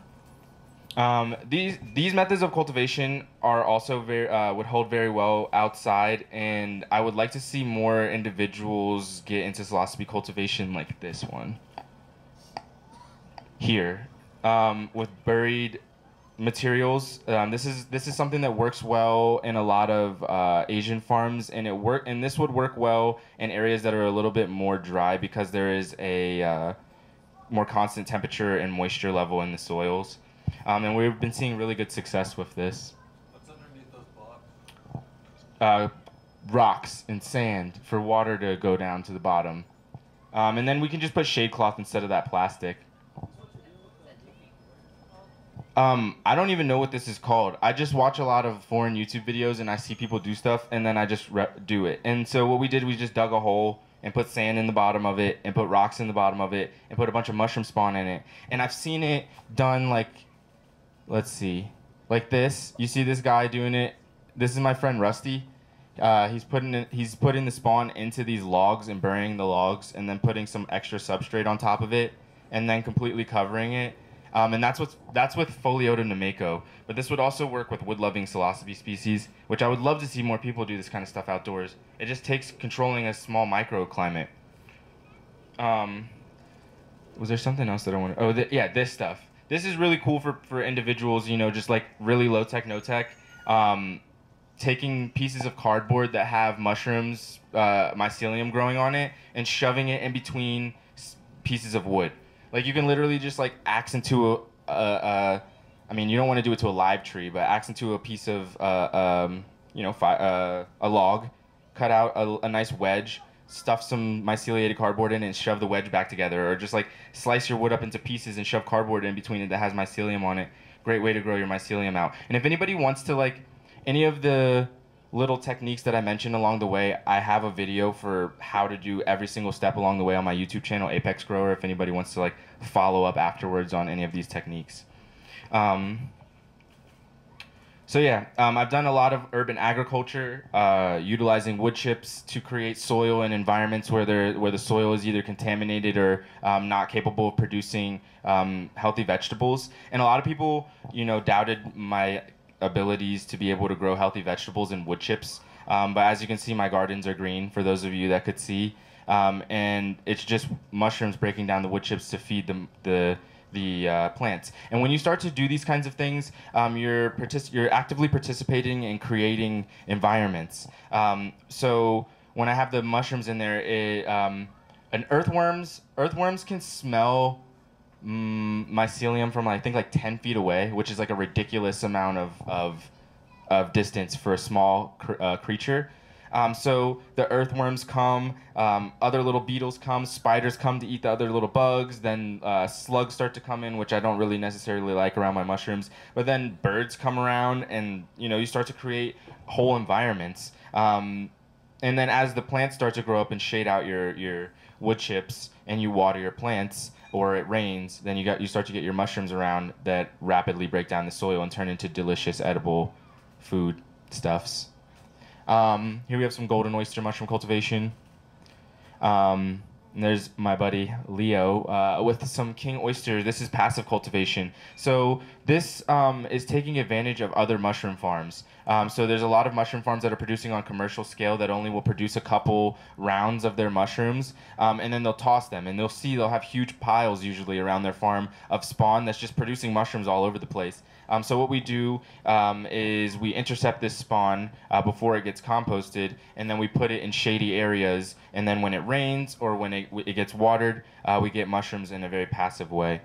Um, these these methods of cultivation are also very uh, would hold very well outside, and I would like to see more individuals get into philosophy cultivation like this one here um, with buried materials. Um, this is this is something that works well in a lot of uh, Asian farms, and it work and this would work well in areas that are a little bit more dry because there is a uh, more constant temperature and moisture level in the soils. Um, and we've been seeing really good success with this.
What's underneath those blocks?
Uh, rocks and sand for water to go down to the bottom. Um, and then we can just put shade cloth instead of that plastic. Um, I don't even know what this is called. I just watch a lot of foreign YouTube videos and I see people do stuff and then I just re- do it. And so what we did, we just dug a hole and put sand in the bottom of it and put rocks in the bottom of it and put a bunch of mushroom spawn in it. And I've seen it done like, let's see, like this. You see this guy doing it. This is my friend Rusty. Uh, he's putting it, he's putting the spawn into these logs and burying the logs and then putting some extra substrate on top of it and then completely covering it. Um, and that's what's that's with Pholiota nameko. But this would also work with wood-loving psilocybe species, which I would love to see more people do this kind of stuff outdoors. It just takes controlling a small microclimate. Um, was there something else that I wanted? Oh, th- yeah, this stuff. This is really cool for, for individuals, you know, just like really low tech, no tech. Um, taking pieces of cardboard that have mushrooms, uh, mycelium growing on it, and shoving it in between pieces of wood. Like you can literally just like axe into a, a, a I mean, you don't want to do it to a live tree, but axe into a piece of, uh, um, you know, uh, a log, cut out a, a nice wedge, stuff some myceliated cardboard in and shove the wedge back together, or just like slice your wood up into pieces and shove cardboard in between it that has mycelium on it. Great way to grow your mycelium out. And if anybody wants to like any of the little techniques that I mentioned along the way, I have a video for how to do every single step along the way on my YouTube channel, Apex Grower, if anybody wants to like follow up afterwards on any of these techniques. Um, so yeah, um, I've done a lot of urban agriculture, uh, utilizing wood chips to create soil in environments where there where the soil is either contaminated or um, not capable of producing um, healthy vegetables. And a lot of people, you know, doubted my abilities to be able to grow healthy vegetables in wood chips. Um, but as you can see, my gardens are green for those of you that could see. Um, and it's just mushrooms breaking down the wood chips to feed the, the, the uh, plants. And when you start to do these kinds of things, um, you're, partic- you're actively participating in creating environments. Um, so when I have the mushrooms in there, it, um, an earthworms, earthworms can smell mm, mycelium from I think like 10 feet away, which is like a ridiculous amount of, of, of distance for a small cr- uh, creature. Um, so the earthworms come, um, other little beetles come, spiders come to eat the other little bugs. Then uh, slugs start to come in, which I don't really necessarily like around my mushrooms. But then birds come around, and you know you start to create whole environments. Um, and then as the plants start to grow up and shade out your your wood chips, and you water your plants, or it rains, then you got you start to get your mushrooms around that rapidly break down the soil and turn into delicious edible food stuffs. Um, here we have some golden oyster mushroom cultivation. Um, there's my buddy Leo uh, with some king oyster. This is passive cultivation. So this um, is taking advantage of other mushroom farms. Um, so there's a lot of mushroom farms that are producing on commercial scale that only will produce a couple rounds of their mushrooms, um, and then they'll toss them. And they'll see they'll have huge piles usually around their farm of spawn that's just producing mushrooms all over the place. Um, so what we do um, is we intercept this spawn uh, before it gets composted, and then we put it in shady areas. And then when it rains or when it, it gets watered, uh, we get mushrooms in a very passive way.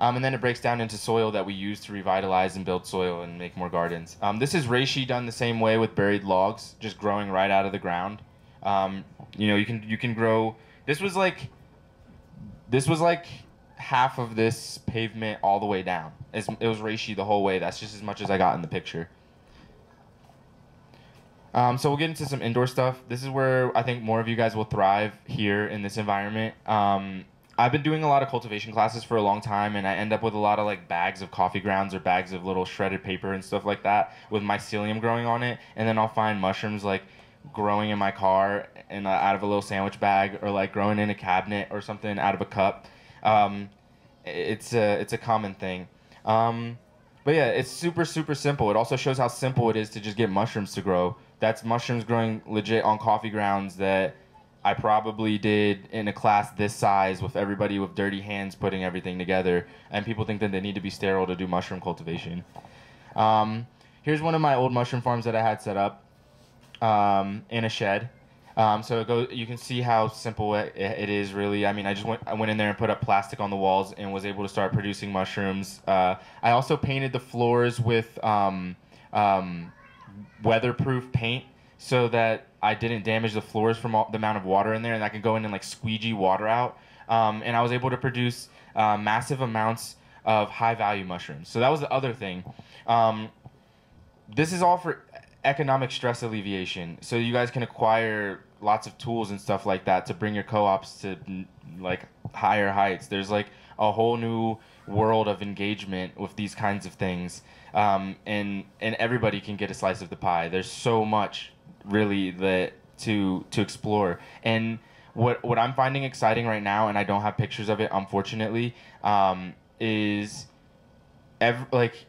Um, and then it breaks down into soil that we use to revitalize and build soil and make more gardens. Um, this is reishi done the same way with buried logs, just growing right out of the ground. Um, you know, you can you can grow. This was like, this was like half of this pavement all the way down. It was reishi the whole way. That's just as much as I got in the picture. Um, so we'll get into some indoor stuff. This is where I think more of you guys will thrive here in this environment. Um, I've been doing a lot of cultivation classes for a long time, and I end up with a lot of like bags of coffee grounds or bags of little shredded paper and stuff like that with mycelium growing on it. And then I'll find mushrooms like growing in my car and uh, out of a little sandwich bag, or like growing in a cabinet or something out of a cup. Um, it's a it's a common thing. Um, but yeah, it's super super simple. It also shows how simple it is to just get mushrooms to grow. That's mushrooms growing legit on coffee grounds that I probably did in a class this size with everybody with dirty hands putting everything together, and people think that they need to be sterile to do mushroom cultivation. Um, here's one of my old mushroom farms that I had set up um, in a shed. Um, so you can see how simple it, it is really. I mean, I just went, I went in there and put up plastic on the walls and was able to start producing mushrooms. Uh, I also painted the floors with um, um, weatherproof paint so that I didn't damage the floors from all, the amount of water in there, and I could go in and like squeegee water out. Um, and I was able to produce uh, massive amounts of high value mushrooms. So that was the other thing. Um, this is all for economic stress alleviation. So you guys can acquire lots of tools and stuff like that to bring your co-ops to like higher heights. There's like a whole new world of engagement with these kinds of things, um, and and everybody can get a slice of the pie. There's so much really that to to explore and. What, what I'm finding exciting right now, and I don't have pictures of it, unfortunately, um, is ev- like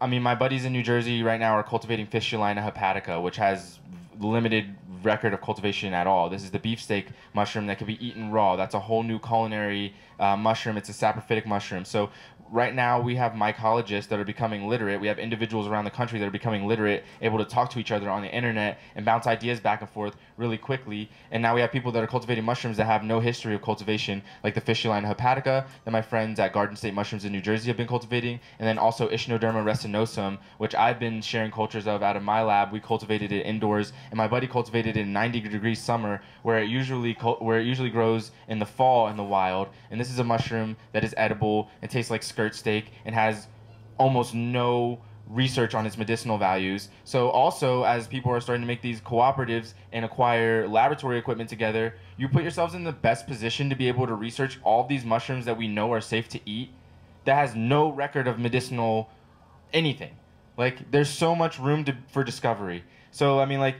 I mean, my buddies in New Jersey right now are cultivating Fistulina hepatica, which has limited record of cultivation at all. This is the beefsteak mushroom that can be eaten raw. That's a whole new culinary uh, mushroom. It's a saprophytic mushroom. So right now we have mycologists that are becoming literate. We have individuals around the country that are becoming literate, able to talk to each other on the internet and bounce ideas back and forth really quickly. And now we have people that are cultivating mushrooms that have no history of cultivation, like the Fistulina hepatica that my friends at Garden State Mushrooms in New Jersey have been cultivating, and then also Ischnoderma resinosum, which I've been sharing cultures of out of my lab. We cultivated it indoors, and my buddy cultivated it in 90 degree summer, where it usually where it usually grows in the fall in the wild. And this is a mushroom that is edible and tastes like skirt steak and has almost no research on its medicinal values. So also as people are starting to make these cooperatives and acquire laboratory equipment together, you put yourselves in the best position to be able to research all these mushrooms that we know are safe to eat that has no record of medicinal anything. Like there's so much room to, for discovery. So I mean like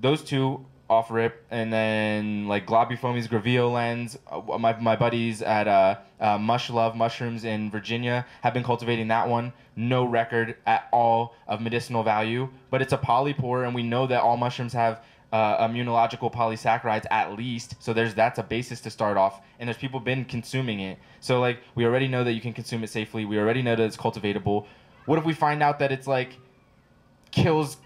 those two off rip and then like Globifomes graveolens. Uh, my, my buddies at uh, uh, Mush Love Mushrooms in Virginia have been cultivating that one. No record at all of medicinal value, but it's a polypore, and we know that all mushrooms have uh, immunological polysaccharides at least. So there's that's a basis to start off, and there's people been consuming it. So like we already know that you can consume it safely. We already know that it's cultivatable. What if we find out that it's like kills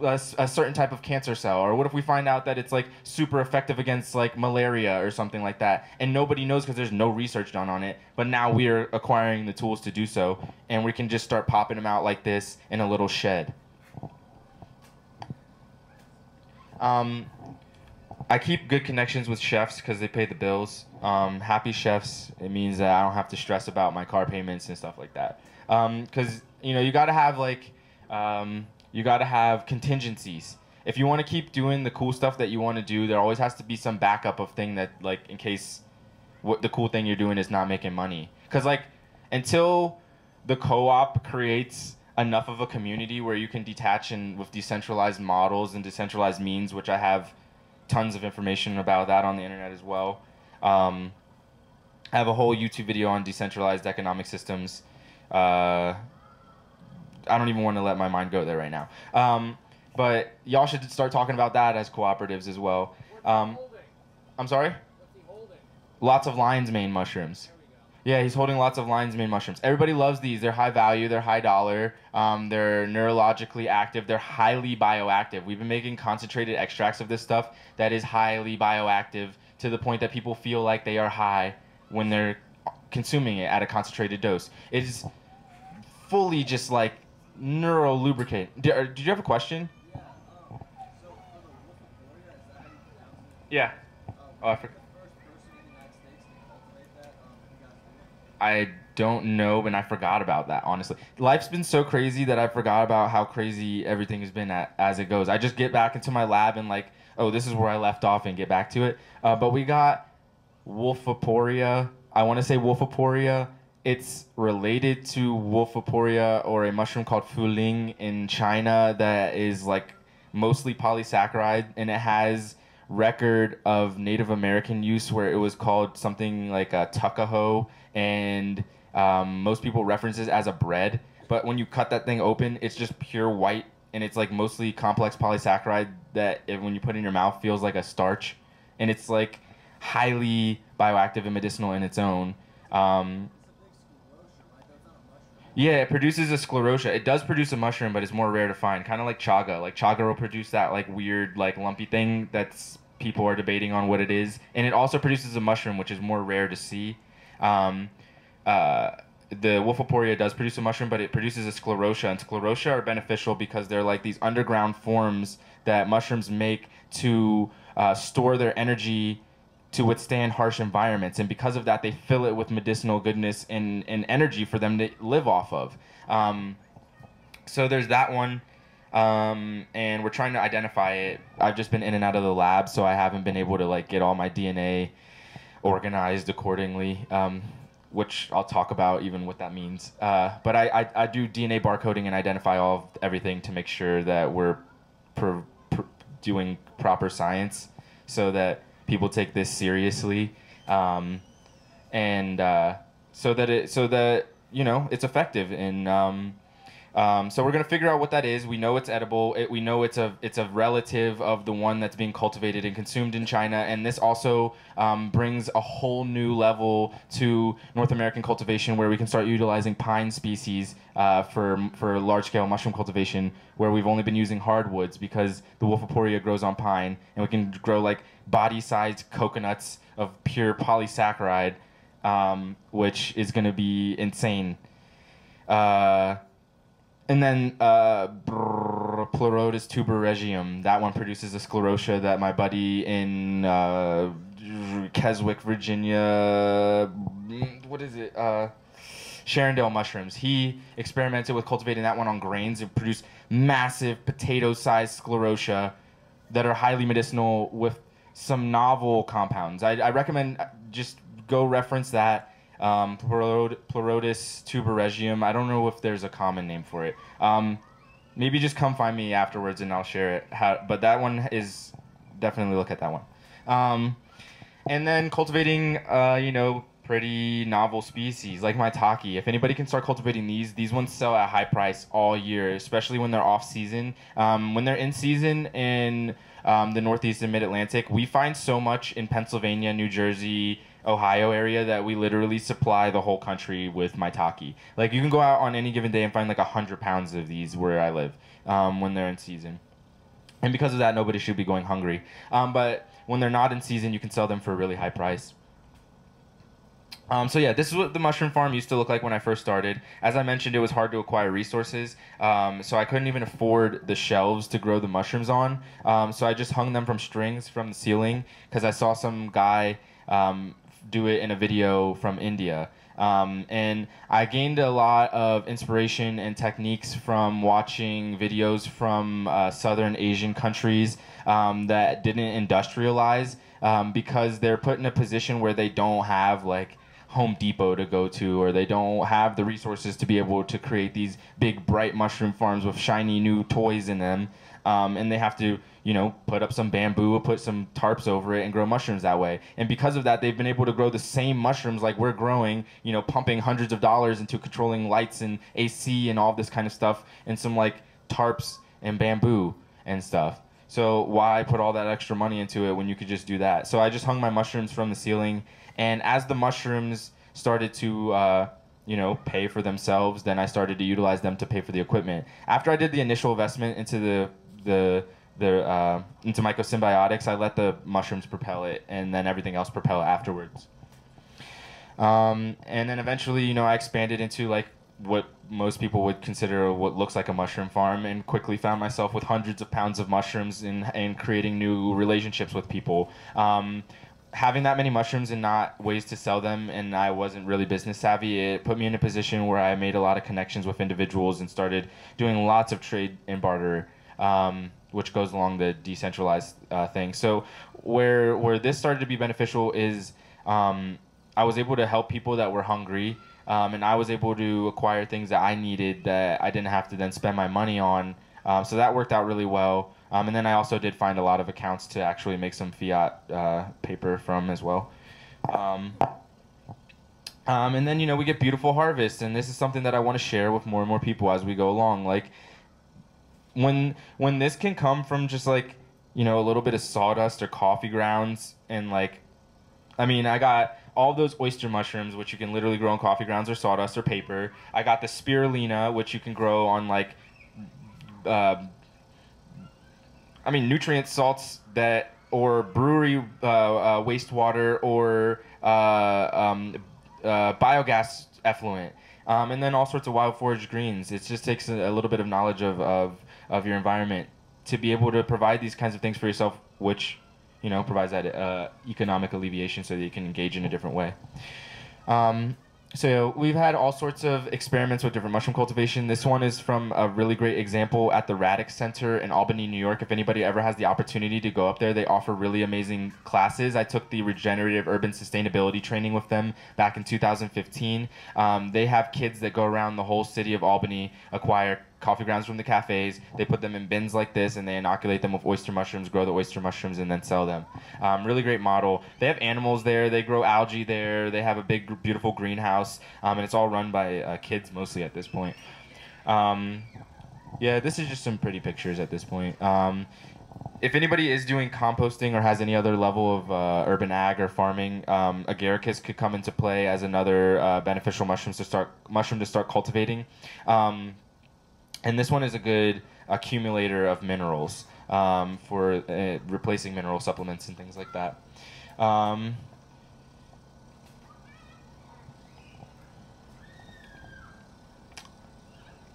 a, a certain type of cancer cell or what if we find out that it's like super effective against like malaria or something like that and nobody knows because there's no research done on it but now we're acquiring the tools to do so and we can just start popping them out like this in a little shed um, I keep good connections with chefs because they pay the bills. Um, happy chefs, it means that I don't have to stress about my car payments and stuff like that. Because you know you got to have like um, you got to have contingencies. If you want to keep doing the cool stuff that you want to do, there always has to be some backup of thing that like in case what the cool thing you're doing is not making money. Because like until the co-op creates enough of a community where you can detach and with decentralized models and decentralized means, which I have tons of information about that on the internet as well. Um, I have a whole YouTube video on decentralized economic systems. Uh, I don't even want to let my mind go there right now. Um, but y'all should start talking about that as cooperatives as well. Um, I'm sorry? Lots of lion's mane mushrooms. Yeah, he's holding lots of lion's mane mushrooms. Everybody loves these. They're high value. They're high dollar. Um, they're neurologically active. They're highly bioactive. We've been making concentrated extracts of this stuff that is highly bioactive to the point that people feel like they are high when they're consuming it at a concentrated dose. It is fully just like neuro lubricate. Did, or- did you have a question? Yeah. Oh, I forgot. I don't know, and I forgot about that. Honestly, life's been so crazy that I forgot about how crazy everything has been at, as it goes. I just get back into my lab and like, oh, this is where I left off, and get back to it. Uh, but we got Wolfiporia. I want to say Wolfiporia. It's related to Wolfiporia or a mushroom called Fuling in China that is like mostly polysaccharide, and it has record of Native American use where it was called something like a tuckahoe, and um, most people reference it as a bread. But when you cut that thing open, it's just pure white, and it's like mostly complex polysaccharide that if, when you put in your mouth feels like a starch, and it's like highly bioactive and medicinal in its own. Um, yeah, it produces a sclerotia. It does produce a mushroom, but it's more rare to find. Kind of like chaga. Like chaga will produce that like weird like lumpy thing that's people are debating on what it is, and it also produces a mushroom, which is more rare to see. Um, uh, the Wolfiporia does produce a mushroom, but it produces a sclerotia, and sclerotia are beneficial because they're like these underground forms that mushrooms make to uh, store their energy to withstand harsh environments. And because of that, they fill it with medicinal goodness and, and energy for them to live off of. Um, so there's that one. Um, and we're trying to identify it. I've just been in and out of the lab, so I haven't been able to like get all my DNA organized accordingly, um, which I'll talk about even what that means. Uh, but I, I, I do DNA barcoding and identify all of everything to make sure that we're pro, pro, doing proper science so that people take this seriously, um, and uh, so that it so that you know it's effective. in um, um, so we're gonna figure out what that is. We know it's edible. It, we know it's a it's a relative of the one that's being cultivated and consumed in China. And this also um, brings a whole new level to North American cultivation, where we can start utilizing pine species uh, for for large scale mushroom cultivation, where we've only been using hardwoods because the Wolfiporia grows on pine, and we can grow like body-sized coconuts of pure polysaccharide, um, which is going to be insane. Uh, and then uh, brrr, Pleurotus tuber-regium. That one produces a sclerotia that my buddy in uh, Keswick, Virginia, what is it? Uh, Sharondale mushrooms. He experimented with cultivating that one on grains and produced massive potato-sized sclerotia that are highly medicinal with some novel compounds. I, I recommend just go reference that. Um, tuber-regium. I don't know if there's a common name for it. Um, maybe just come find me afterwards and I'll share it. How, but that one is definitely look at that one. Um, and then cultivating, uh, you know, pretty novel species like maitake. If anybody can start cultivating these, these ones sell at high price all year, especially when they're off season. Um, when they're in season in um, the Northeast and Mid Atlantic, we find so much in Pennsylvania, New Jersey, Ohio area that we literally supply the whole country with maitake. Like you can go out on any given day and find like a hundred pounds of these where I live um, when they're in season. And because of that, nobody should be going hungry. Um, but when they're not in season, you can sell them for a really high price. Um, so yeah, this is what the mushroom farm used to look like when I first started. As I mentioned, it was hard to acquire resources, um, so I couldn't even afford the shelves to grow the mushrooms on. Um, so I just hung them from strings from the ceiling because I saw some guy um, do it in a video from India. Um, and I gained a lot of inspiration and techniques from watching videos from uh, southern Asian countries um, that didn't industrialize because they're put in a position where they don't have like Home Depot to go to, or they don't have the resources to be able to create these big, bright mushroom farms with shiny new toys in them. Um, and they have to, you know, put up some bamboo, put some tarps over it, and grow mushrooms that way. And because of that, they've been able to grow the same mushrooms like we're growing, you know, pumping hundreds of dollars into controlling lights and AC and all this kind of stuff, and some like tarps and bamboo and stuff. So why put all that extra money into it when you could just do that? So I just hung my mushrooms from the ceiling and as the mushrooms started to, uh, you know, pay for themselves, then I started to utilize them to pay for the equipment. After I did the initial investment into the the the uh, into mycosymbiotics, I let the mushrooms propel it, and then everything else propel afterwards. Um, and then eventually, you know, I expanded into like what most people would consider what looks like a mushroom farm and quickly found myself with hundreds of pounds of mushrooms and, and creating new relationships with people. Um, having that many mushrooms and not ways to sell them, and I wasn't really business savvy. It put me in a position where I made a lot of connections with individuals and started doing lots of trade and barter, um, which goes along the decentralized uh, thing. So where where this started to be beneficial is um, I was able to help people that were hungry. Um, and I was able to acquire things that I needed that I didn't have to then spend my money on. Um, so that worked out really well. Um, and then I also did find a lot of accounts to actually make some fiat uh, paper from as well. Um, um, and then you know we get beautiful harvests, and this is something that I want to share with more and more people as we go along. Like when when this can come from just like you know a little bit of sawdust or coffee grounds, and like I mean I got all those oyster mushrooms, which you can literally grow on coffee grounds or sawdust or paper. I got the spirulina, which you can grow on like, uh, I mean, nutrient salts that or brewery uh, uh, wastewater or uh, um, uh, biogas effluent. Um, and then all sorts of wild forage greens. It just takes a, a little bit of knowledge of, of, of your environment to be able to provide these kinds of things for yourself, which you know, provides that uh, economic alleviation so that you can engage in a different way. Um, so we've had all sorts of experiments with different mushroom cultivation. This one is from a really great example at the Radix Center in Albany, New York. If anybody ever has the opportunity to go up there, they offer really amazing classes. I took the regenerative urban sustainability training with them back in 2015. Um, they have kids that go around the whole city of Albany, acquire coffee grounds from the cafes. They put them in bins like this and they inoculate them with oyster mushrooms, grow the oyster mushrooms, and then sell them. Um, really great model. They have animals there. They grow algae there. They have a big, beautiful greenhouse, um, and it's all run by uh, kids mostly at this point. Um, yeah, this is just some pretty pictures at this point. Um, if anybody is doing composting or has any other level of uh, urban ag or farming, um, agaricus could come into play as another uh, beneficial mushroom to start mushroom to start cultivating. Um, and this one is a good accumulator of minerals um, for uh, replacing mineral supplements and things like that. Um,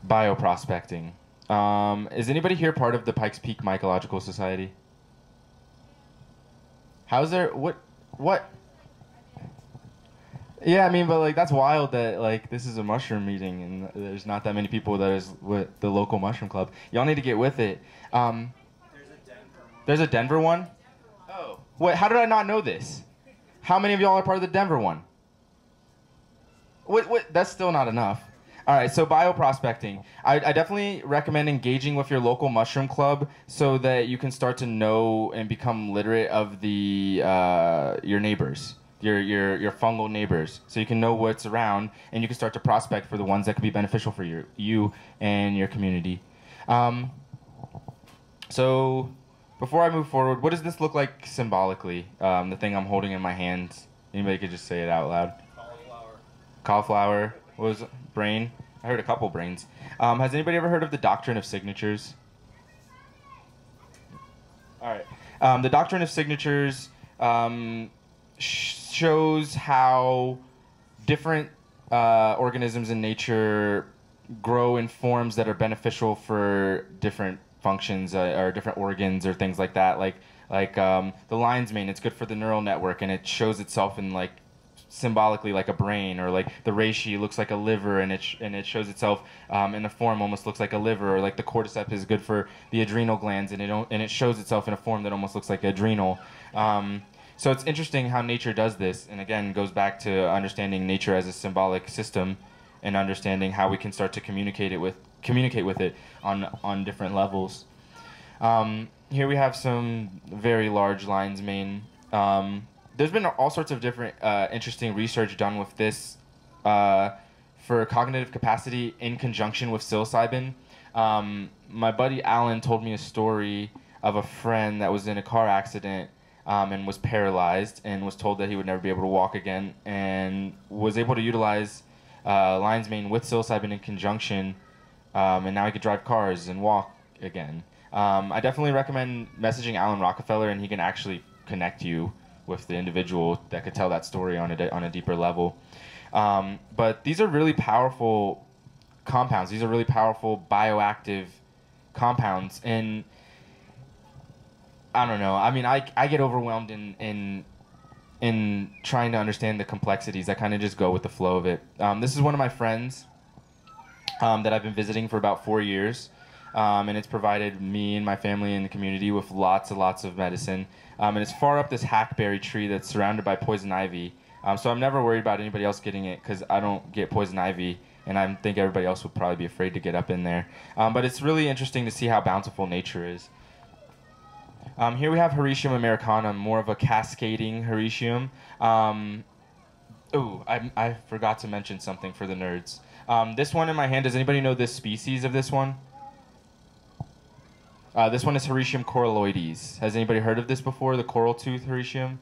bioprospecting. Um, is anybody here part of the Pikes Peak Mycological Society? How's there what what yeah, I mean, but like that's wild that like this is a mushroom meeting and there's not that many people that is with the local mushroom club. Y'all need to get with it. Um, there's a Denver one. Oh, wait, how did I not know this? How many of y'all are part of the Denver one? What? What? That's still not enough. All right, so bioprospecting. I, I definitely recommend engaging with your local mushroom club so that you can start to know and become literate of the uh, your neighbors your, your, your fungal neighbors so you can know what's around and you can start to prospect for the ones that could be beneficial for your, you and your community. Um, so before I move forward, what does this look like symbolically? Um, the thing I'm holding in my hands. Anybody could just say it out loud.
Cauliflower.
Cauliflower. What was it? Brain? I heard a couple brains. Um, has anybody ever heard of the doctrine of signatures? All right. Um, the doctrine of signatures um, shows how different uh, organisms in nature grow in forms that are beneficial for different functions uh, or different organs or things like that. Like like um, the lion's mane, it's good for the neural network and it shows itself in like symbolically like a brain or like the reishi looks like a liver and it sh- and it shows itself um, in a form almost looks like a liver or like the cordyceps is good for the adrenal glands and it don't, and it shows itself in a form that almost looks like adrenal um, so it's interesting how nature does this, and again goes back to understanding nature as a symbolic system, and understanding how we can start to communicate it with communicate with it on on different levels. Um, here we have some very large lion's mane. Um, there's been all sorts of different uh, interesting research done with this uh, for cognitive capacity in conjunction with psilocybin. Um, my buddy Alan told me a story of a friend that was in a car accident um, and was paralyzed and was told that he would never be able to walk again and was able to utilize uh, lion's mane with psilocybin in conjunction um, and now he could drive cars and walk again. Um, I definitely recommend messaging Alan Rockefeller and he can actually connect you with the individual that could tell that story on a, on a deeper level. Um, but these are really powerful compounds. These are really powerful bioactive compounds and I don't know. I mean, I, I get overwhelmed in, in in trying to understand the complexities. I kind of just go with the flow of it. Um, this is one of my friends um, that I've been visiting for about four years. Um, and it's provided me and my family and the community with lots and lots of medicine. Um, and it's far up this hackberry tree that's surrounded by poison ivy. Um, so I'm never worried about anybody else getting it because I don't get poison ivy, and I think everybody else would probably be afraid to get up in there. Um, but it's really interesting to see how bountiful nature is. Um, here we have Hericium americanum, more of a cascading Hericium. Um, ooh, I, I forgot to mention something for the nerds. Um, this one in my hand, does anybody know this species of this one? Uh, this one is Hericium coralloides. Has anybody heard of this before, the coral tooth Hericium?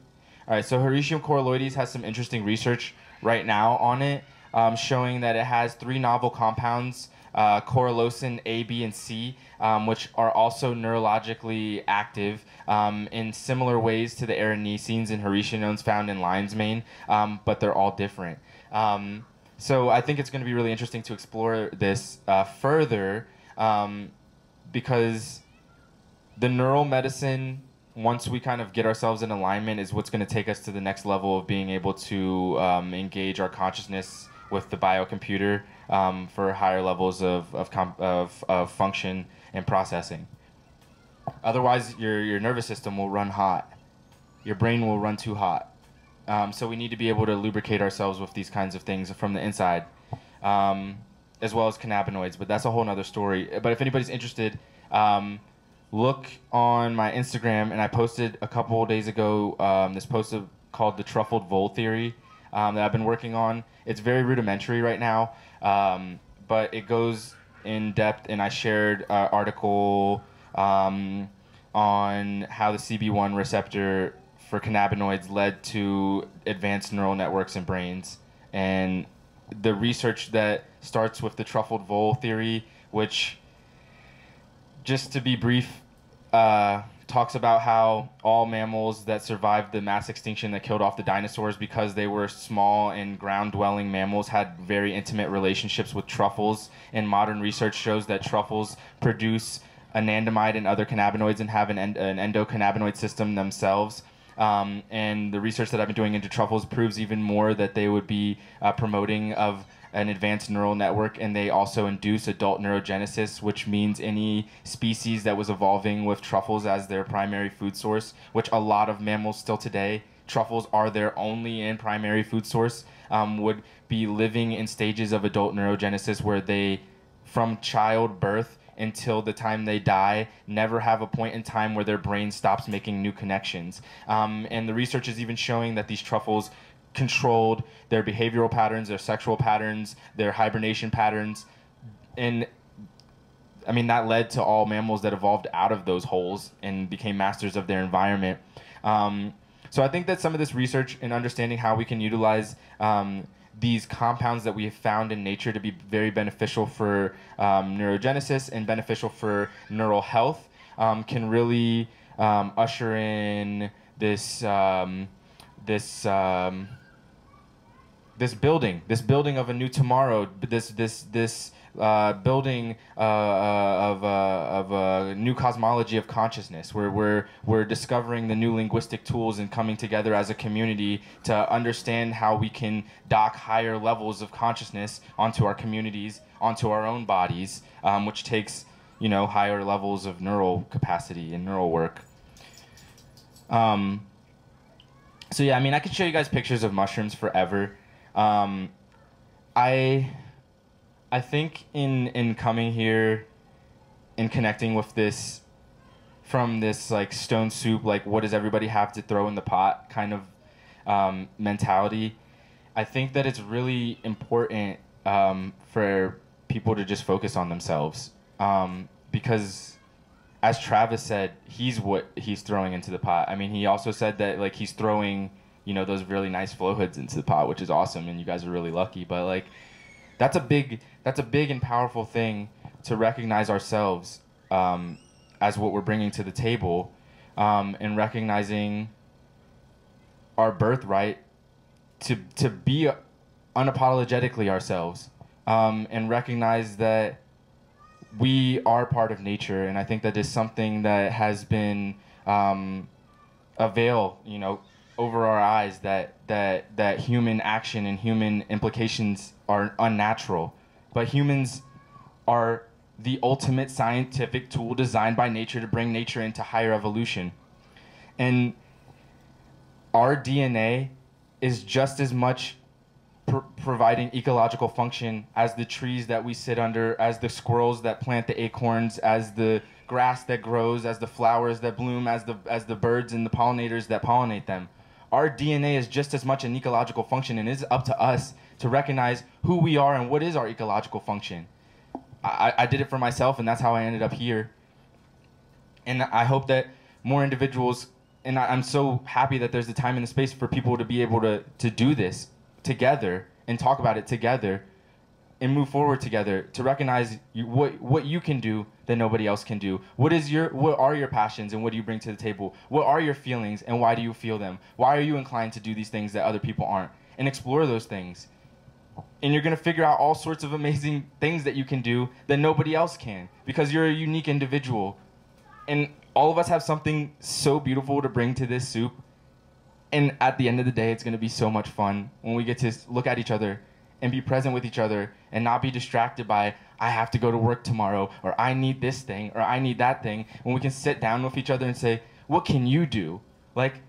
All right, so Hericium coralloides has some interesting research right now on it, um, showing that it has three novel compounds, uh, A, B, and C, um, which are also neurologically active um, in similar ways to the erinacines and hericenones found in lion's mane, um, but they're all different. Um, so I think it's going to be really interesting to explore this uh, further um, because the neural medicine once we kind of get ourselves in alignment is what's going to take us to the next level of being able to um, engage our consciousness with the biocomputer um, for higher levels of, of, of, of function and processing. Otherwise, your, your nervous system will run hot. Your brain will run too hot. Um, so we need to be able to lubricate ourselves with these kinds of things from the inside, um, as well as cannabinoids. But that's a whole nother story. But if anybody's interested, um, look on my Instagram, and I posted a couple days ago um, this post called the truffled vole theory um, that I've been working on. It's very rudimentary right now, um, but it goes in depth, and I shared an article um, on how the CB1 receptor for cannabinoids led to advanced neural networks in brains. And the research that starts with the truffled vole theory, which just to be brief, uh, talks about how all mammals that survived the mass extinction that killed off the dinosaurs because they were small and ground dwelling mammals had very intimate relationships with truffles. And modern research shows that truffles produce anandamide and other cannabinoids and have an, end- an endocannabinoid system themselves. Um, and the research that I've been doing into truffles proves even more that they would be uh, promoting of an advanced neural network and they also induce adult neurogenesis which means any species that was evolving with truffles as their primary food source which a lot of mammals still today truffles are their only and primary food source um, would be living in stages of adult neurogenesis where they from childbirth until the time they die never have a point in time where their brain stops making new connections. Um, and the research is even showing that these truffles controlled their behavioral patterns, their sexual patterns, their hibernation patterns, and I mean that led to all mammals that evolved out of those holes and became masters of their environment. Um, so I think that some of this research and understanding how we can utilize um, these compounds that we have found in nature to be very beneficial for um, neurogenesis and beneficial for neural health um, can really um, usher in this um, this um, this building, this building of a new tomorrow, this this this uh, building uh, uh, of, uh, of a new cosmology of consciousness, where we're we're discovering the new linguistic tools and coming together as a community to understand how we can dock higher levels of consciousness onto our communities, onto our own bodies, um, which takes you know higher levels of neural capacity and neural work. Um, so yeah, I mean, I could show you guys pictures of mushrooms forever. Um, I, I think in in coming here, and connecting with this, from this like stone soup, like what does everybody have to throw in the pot kind of um, mentality. I think that it's really important um, for people to just focus on themselves um, because as Travis said, he's what he's throwing into the pot. I mean, he also said that like he's throwing, you know, those really nice flow hoods into the pot, which is awesome, and you guys are really lucky. But like, that's a big, that's a big and powerful thing to recognize ourselves um, as what we're bringing to the table, um, and recognizing our birthright to to be unapologetically ourselves, um, and recognize that we are part of nature, and I think that is something that has been um, a veil, you know, over our eyes that that that human action and human implications are unnatural, but humans are the ultimate scientific tool designed by nature to bring nature into higher evolution. And our DNA is just as much pr- providing ecological function as the trees that we sit under, as the squirrels that plant the acorns, as the grass that grows, as the flowers that bloom, as the as the birds and the pollinators that pollinate them. Our DNA is just as much an ecological function, and it's up to us to recognize who we are and what is our ecological function. I, I did it for myself, and that's how I ended up here. And I hope that more individuals, and I, I'm so happy that there's the time and the space for people to be able to, to do this together and talk about it together and move forward together to recognize you, what what you can do that nobody else can do. What is your what are your passions and what do you bring to the table? What are your feelings and why do you feel them? Why are you inclined to do these things that other people aren't? And explore those things and you're going to figure out all sorts of amazing things that you can do that nobody else can because you're a unique individual and all of us have something so beautiful to bring to this soup and at the end of the day it's going to be so much fun when we get to look at each other and be present with each other and not be distracted by i have to go to work tomorrow or i need this thing or i need that thing when we can sit down with each other and say what can you do like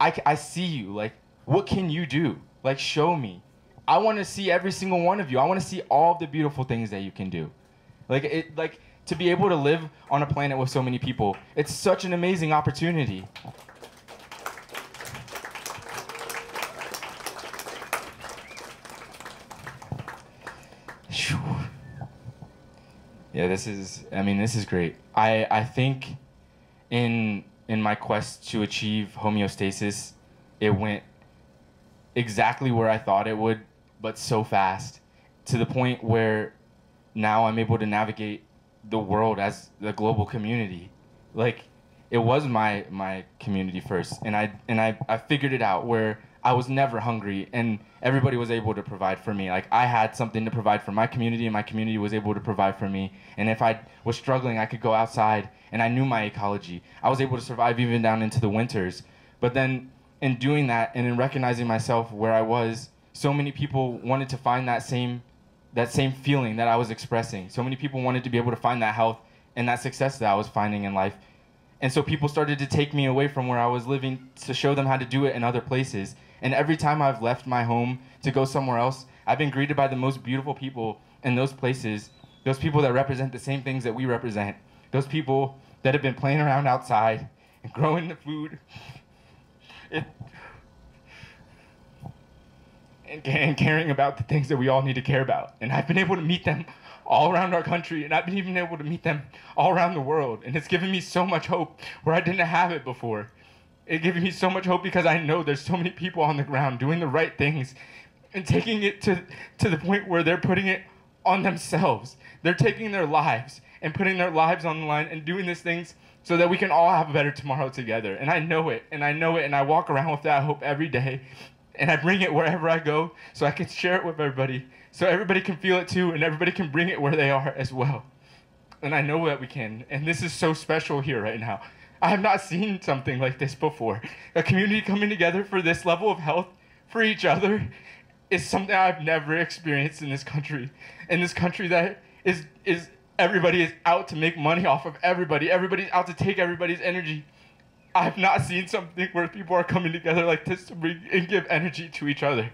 I, I see you like what can you do like show me I want to see every single one of you. I want to see all of the beautiful things that you can do. Like it like to be able to live on a planet with so many people. It's such an amazing opportunity. Yeah, this is I mean, this is great. I I think in in my quest to achieve homeostasis, it went exactly where I thought it would, but so fast to the point where now I'm able to navigate the world as the global community. Like it was my my community first and I and I, I figured it out where I was never hungry and everybody was able to provide for me. Like I had something to provide for my community and my community was able to provide for me. And if I was struggling, I could go outside and I knew my ecology. I was able to survive even down into the winters. But then in doing that and in recognizing myself where I was, so many people wanted to find that same that same feeling that I was expressing. So many people wanted to be able to find that health and that success that I was finding in life. And so people started to take me away from where I was living to show them how to do it in other places. And every time I've left my home to go somewhere else, I've been greeted by the most beautiful people in those places. Those people that represent the same things that we represent. Those people that have been playing around outside and growing the food. and, and, and caring about the things that we all need to care about. And I've been able to meet them all around our country, and I've been even able to meet them all around the world. And it's given me so much hope where I didn't have it before. It gives me so much hope because I know there's so many people on the ground doing the right things and taking it to, to the point where they're putting it on themselves. They're taking their lives and putting their lives on the line and doing these things so that we can all have a better tomorrow together. And I know it, and I know it, and I walk around with that hope every day. And I bring it wherever I go so I can share it with everybody, so everybody can feel it too, and everybody can bring it where they are as well. And I know that we can. And this is so special here right now. I have not seen something like this before. A community coming together for this level of health for each other is something I've never experienced in this country. In this country that is is everybody is out to make money off of everybody. Everybody's out to take everybody's energy. I have not seen something where people are coming together like this to bring and give energy to each other.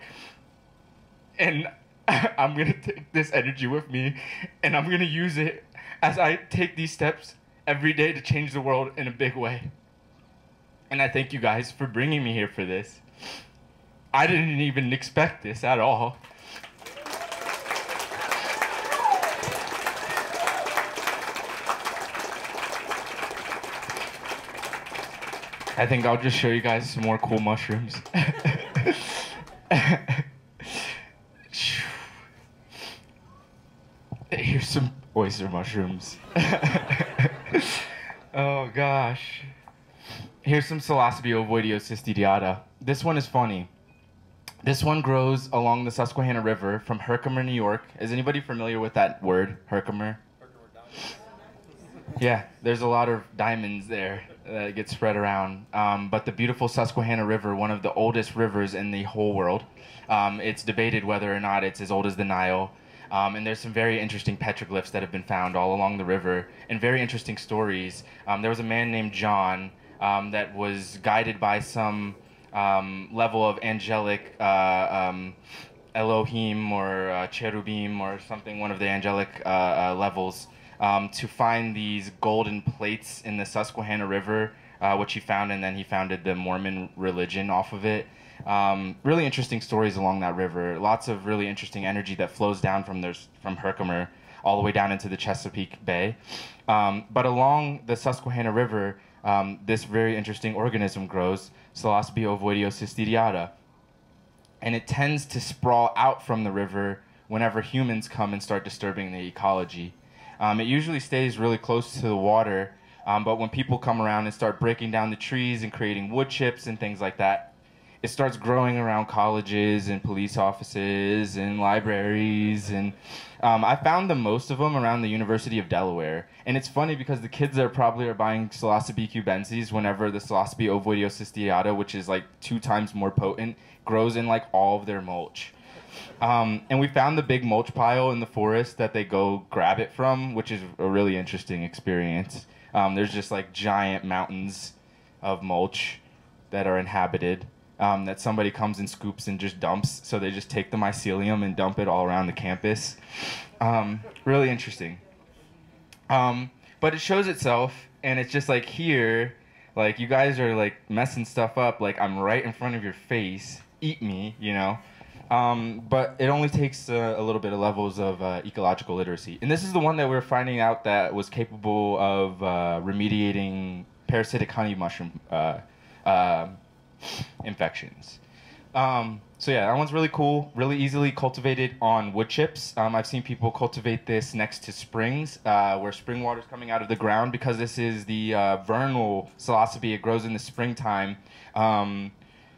And I'm gonna take this energy with me and I'm gonna use it as I take these steps every day to change the world in a big way. And I thank you guys for bringing me here for this. I didn't even expect this at all. I think I'll just show you guys some more cool mushrooms. Here's some oyster mushrooms. oh gosh. Here's some Psilocybe ovoideocystidiata. This one is funny. This one grows along the Susquehanna River from Herkimer, New York. Is anybody familiar with that word, Herkimer? Yeah, there's a lot of diamonds there that get spread around. Um, but the beautiful Susquehanna River, one of the oldest rivers in the whole world, um, it's debated whether or not it's as old as the Nile. Um, and there's some very interesting petroglyphs that have been found all along the river, and very interesting stories. Um, there was a man named John um, that was guided by some um, level of angelic uh, um, Elohim or uh, cherubim or something, one of the angelic uh, uh, levels, um, to find these golden plates in the Susquehanna River, uh, which he found, and then he founded the Mormon religion off of it. Um, really interesting stories along that river. Lots of really interesting energy that flows down from there's from Herkimer all the way down into the Chesapeake Bay. Um, but along the Susquehanna River, um, this very interesting organism grows, Psilocybe ovoideocystidiata and it tends to sprawl out from the river whenever humans come and start disturbing the ecology. Um, it usually stays really close to the water, um, but when people come around and start breaking down the trees and creating wood chips and things like that, it starts growing around colleges and police offices and libraries and um, I found the most of them around the University of Delaware. And it's funny because the kids there probably are buying Psilocybe cubensis whenever the Psilocybe ovoidiocystiata, which is like two times more potent, grows in like all of their mulch. Um, and we found the big mulch pile in the forest that they go grab it from, which is a really interesting experience. Um, there's just like giant mountains of mulch that are inhabited um, that somebody comes and scoops and just dumps. So they just take the mycelium and dump it all around the campus. Um, really interesting. Um, but it shows itself, and it's just like here, like you guys are like messing stuff up. Like I'm right in front of your face. Eat me, you know. Um, but it only takes uh, a little bit of levels of uh, ecological literacy. And this is the one that we're finding out that was capable of uh, remediating parasitic honey mushroom uh, uh, infections. Um, so yeah, that one's really cool. Really easily cultivated on wood chips. Um, I've seen people cultivate this next to springs, uh, where spring water is coming out of the ground because this is the uh, vernal psilocybe. It grows in the springtime. Um,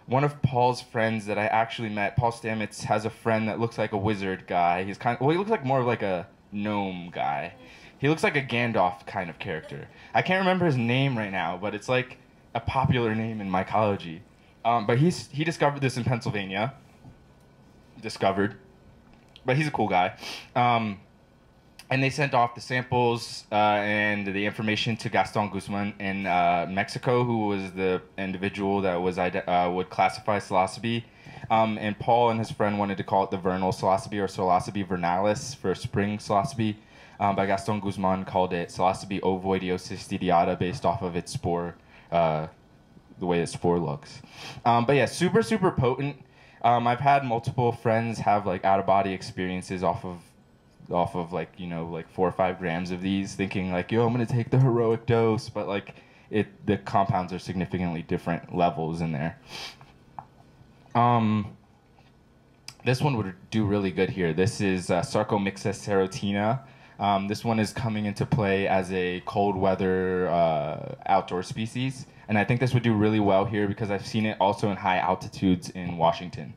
one of Paul's friends that I actually met, Paul Stamets, has a friend that looks like a wizard guy. He's kind of, well, he looks like more of like a gnome guy. He looks like a Gandalf kind of character. I can't remember his name right now, but it's like a popular name in mycology. Um, but he's he discovered this in Pennsylvania. Discovered, but he's a cool guy. Um, and they sent off the samples uh, and the information to Gaston Guzman in uh, Mexico, who was the individual that was uh, would classify psilocybe. Um, and Paul and his friend wanted to call it the vernal psilocybe or psilocybe vernalis for spring psilocybe. Um, but Gaston Guzman called it psilocybe ovoideocystidiata based off of its spore uh, the way its spore looks. Um, but yeah, super super potent. Um, I've had multiple friends have like out of body experiences off of off of like you know like four or five grams of these, thinking like yo I'm gonna take the heroic dose, but like it the compounds are significantly different levels in there. Um, this one would do really good here. This is uh, Sarcomyxus serotina. Um, this one is coming into play as a cold weather uh, outdoor species. And I think this would do really well here because I've seen it also in high altitudes in Washington.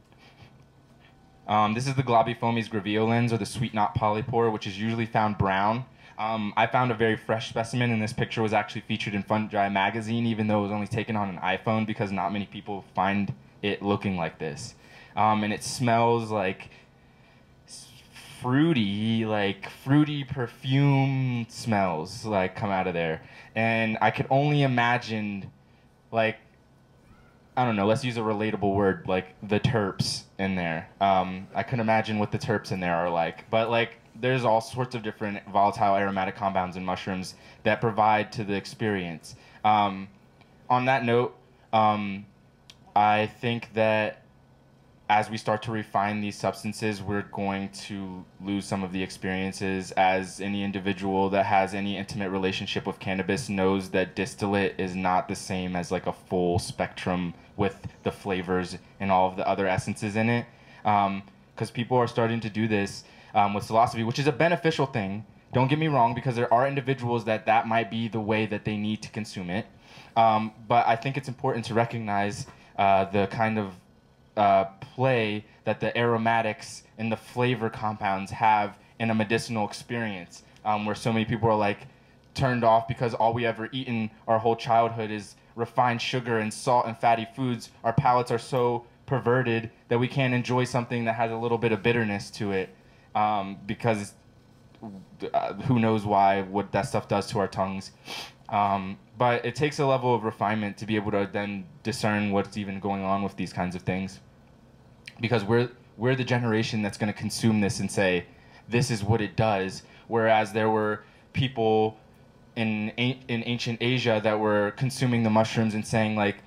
Um, this is the Globifomes graveolens, or the sweet knot polypore, which is usually found brown. Um, I found a very fresh specimen, and this picture was actually featured in Fungi magazine, even though it was only taken on an iPhone because not many people find it looking like this. Um, and it smells like fruity, like fruity perfume smells like come out of there. And I could only imagine like I don't know, let's use a relatable word like the terps in there. Um, I can imagine what the terps in there are like, but like there's all sorts of different volatile aromatic compounds in mushrooms that provide to the experience. Um, on that note, um, I think that as we start to refine these substances, we're going to lose some of the experiences. As any individual that has any intimate relationship with cannabis knows that distillate is not the same as like a full spectrum with the flavors and all of the other essences in it. Because um, people are starting to do this um, with psilocybe, which is a beneficial thing. Don't get me wrong, because there are individuals that that might be the way that they need to consume it. Um, but I think it's important to recognize uh, the kind of uh, play that the aromatics and the flavor compounds have in a medicinal experience, um, where so many people are like turned off because all we ever eaten our whole childhood is refined sugar and salt and fatty foods. Our palates are so perverted that we can't enjoy something that has a little bit of bitterness to it um, because uh, who knows why what that stuff does to our tongues. Um, but it takes a level of refinement to be able to then discern what's even going on with these kinds of things because we're we're the generation that's going to consume this and say this is what it does. Whereas there were people in in ancient Asia that were consuming the mushrooms and saying like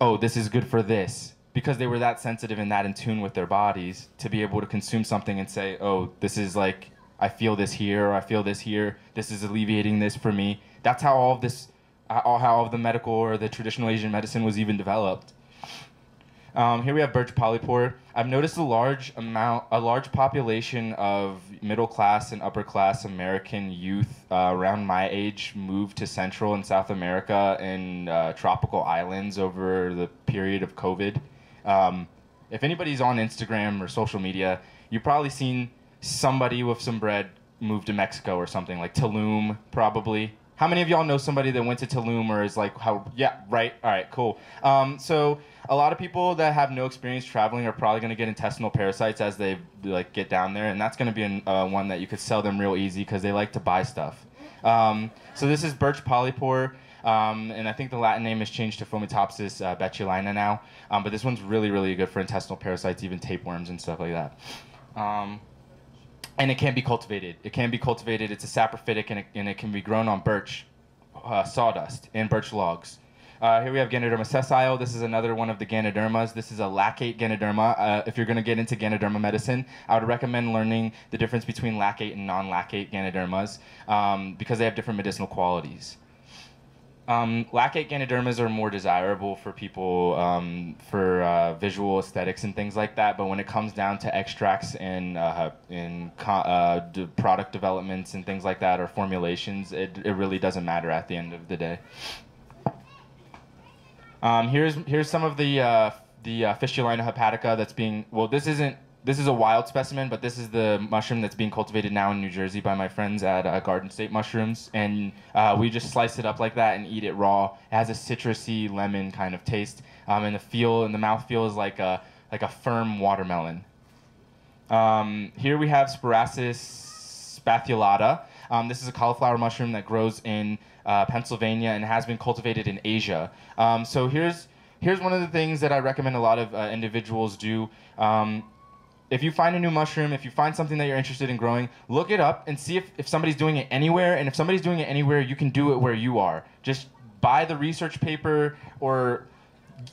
oh this is good for this. Because they were that sensitive and that in tune with their bodies to be able to consume something and say oh this is like I feel this here or I feel this here this is alleviating this for me. That's how all of this how all of the medical or the traditional Asian medicine was even developed um, here we have birch polypore. I've noticed a large amount, a large population of middle class and upper class American youth uh, around my age moved to Central and South America and uh, tropical islands over the period of COVID. Um, if anybody's on Instagram or social media, you've probably seen somebody with some bread move to Mexico or something like Tulum, probably. How many of y'all know somebody that went to Tulum or is like, how, yeah, right, all right, cool. Um, so a lot of people that have no experience traveling are probably going to get intestinal parasites as they like get down there, and that's going to be an, uh, one that you could sell them real easy because they like to buy stuff. Um, so this is birch polypore. Um, and I think the Latin name has changed to Fomitopsis uh, betulina now. Um, but this one's really, really good for intestinal parasites, even tapeworms and stuff like that. And it can be cultivated. It can be cultivated. It's a saprophytic, and it, and it can be grown on birch uh, sawdust and birch logs. Uh, here we have Ganoderma sessile. This is another one of the Ganodermas. This is a laccate Ganoderma. Uh, if you're going to get into Ganoderma medicine, I would recommend learning the difference between laccate and non-laccate Ganodermas um, because they have different medicinal qualities. Um, laccate Ganodermas are more desirable for people um, for uh, visual aesthetics and things like that. But when it comes down to extracts and uh, in uh, product developments and things like that or formulations, it, it really doesn't matter at the end of the day. Um, here's here's some of the uh, the uh, Fistulina hepatica that's being well. This isn't this is a wild specimen, but this is the mushroom that's being cultivated now in New Jersey by my friends at uh, Garden State Mushrooms, and uh, we just slice it up like that and eat it raw. It has a citrusy lemon kind of taste, um, and the feel and the mouth feel is like a like a firm watermelon. Um, here we have Sparassis spathulata. Um, this is a cauliflower mushroom that grows in uh, Pennsylvania and has been cultivated in Asia. Um, so here's here's one of the things that I recommend a lot of uh, individuals do. Um, if you find a new mushroom, if you find something that you're interested in growing, look it up and see if, if somebody's doing it anywhere. And if somebody's doing it anywhere, you can do it where you are. Just buy the research paper or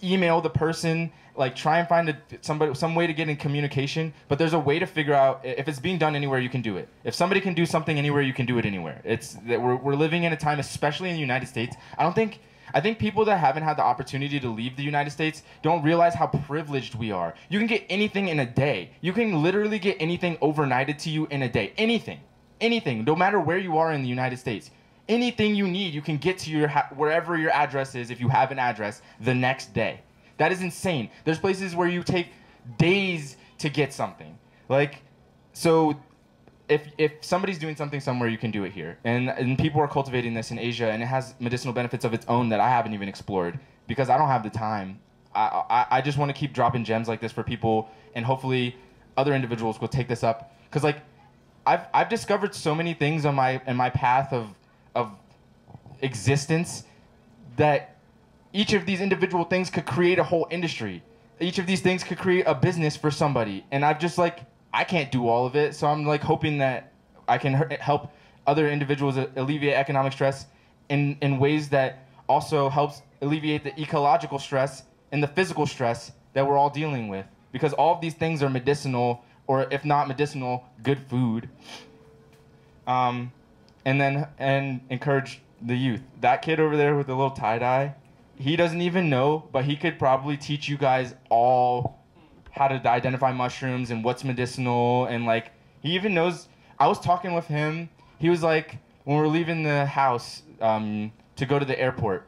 email the person. Like try and find a, somebody some way to get in communication. But there's a way to figure out if it's being done anywhere you can do it. If somebody can do something anywhere you can do it anywhere. It's that we're, we're living in a time especially in the united states. I don't think i think people that haven't had the opportunity to leave the united states don't realize how privileged we are. You can get anything in a day. You can literally get anything overnighted to you in a day. Anything. Anything. No matter where you are in the united states. Anything you need you can get to your wherever your address is if you have an address the next day. That is insane. There's places where you take days to get something. Like so if if somebody's doing something somewhere you can do it here and and people are cultivating this in asia and it has medicinal benefits of its own that i haven't even explored because i don't have the time i i, I just want to keep dropping gems like this for people and hopefully other individuals will take this up because like I've, I've discovered so many things on my in my path of of existence that each of these individual things could create a whole industry. Each of these things could create a business for somebody. And I've just like I can't do all of it, so I'm like hoping that I can help other individuals alleviate economic stress in in ways that also helps alleviate the ecological stress and the physical stress that we're all dealing with because all of these things are medicinal or if not medicinal, good food. Um, and then and encourage the youth. That kid over there with the little tie dye, he doesn't even know, but he could probably teach you guys all how to identify mushrooms and what's medicinal and like he even knows. I was talking with him. He was like when we were leaving the house um, to go to the airport.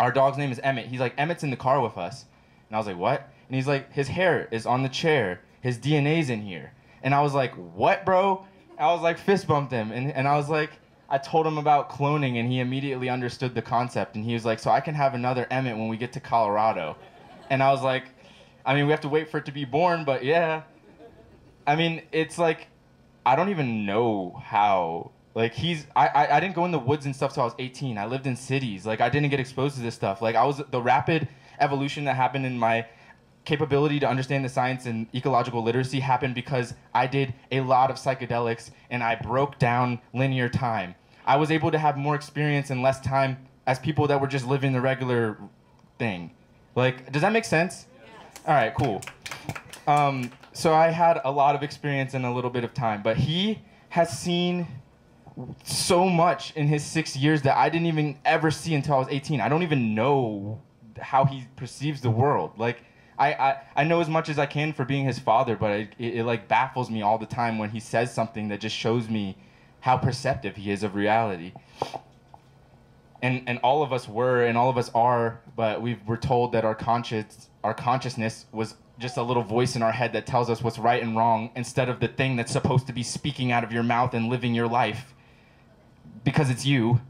Our dog's name is Emmett. He's like Emmett's in the car with us, and I was like what? And he's like his hair is on the chair. His DNA's in here. And I was like what, bro? I was like fist bumped him, and, and I was like, I told him about cloning, and he immediately understood the concept. And he was like, "So I can have another Emmett when we get to Colorado." And I was like, "I mean, we have to wait for it to be born, but yeah." I mean, it's like, I don't even know how. Like he's, I, I, I didn't go in the woods and stuff till I was 18. I lived in cities. Like I didn't get exposed to this stuff. Like I was the rapid evolution that happened in my capability to understand the science and ecological literacy happened because I did a lot of psychedelics and I broke down linear time. I was able to have more experience in less time as people that were just living the regular thing. Like, does that make sense? All right, cool. Um, so I had a lot of experience in a little bit of time, but he has seen so much in his six years that I didn't even ever see until I was 18. I don't even know how he perceives the world. Like, I, I, I know as much as I can for being his father, but it, it, it like baffles me all the time when he says something that just shows me how perceptive he is of reality. And, and all of us were and all of us are, but we were told that our conscious our consciousness was just a little voice in our head that tells us what's right and wrong instead of the thing that's supposed to be speaking out of your mouth and living your life because it's you.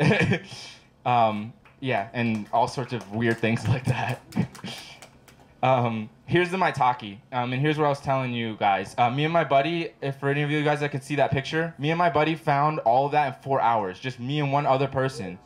um, yeah, and all sorts of weird things like that. um, here's the maitake, um, and here's what I was telling you guys. Uh, me and my buddy, if for any of you guys that can see that picture, me and my buddy found all of that in four hours. Just me and one other person.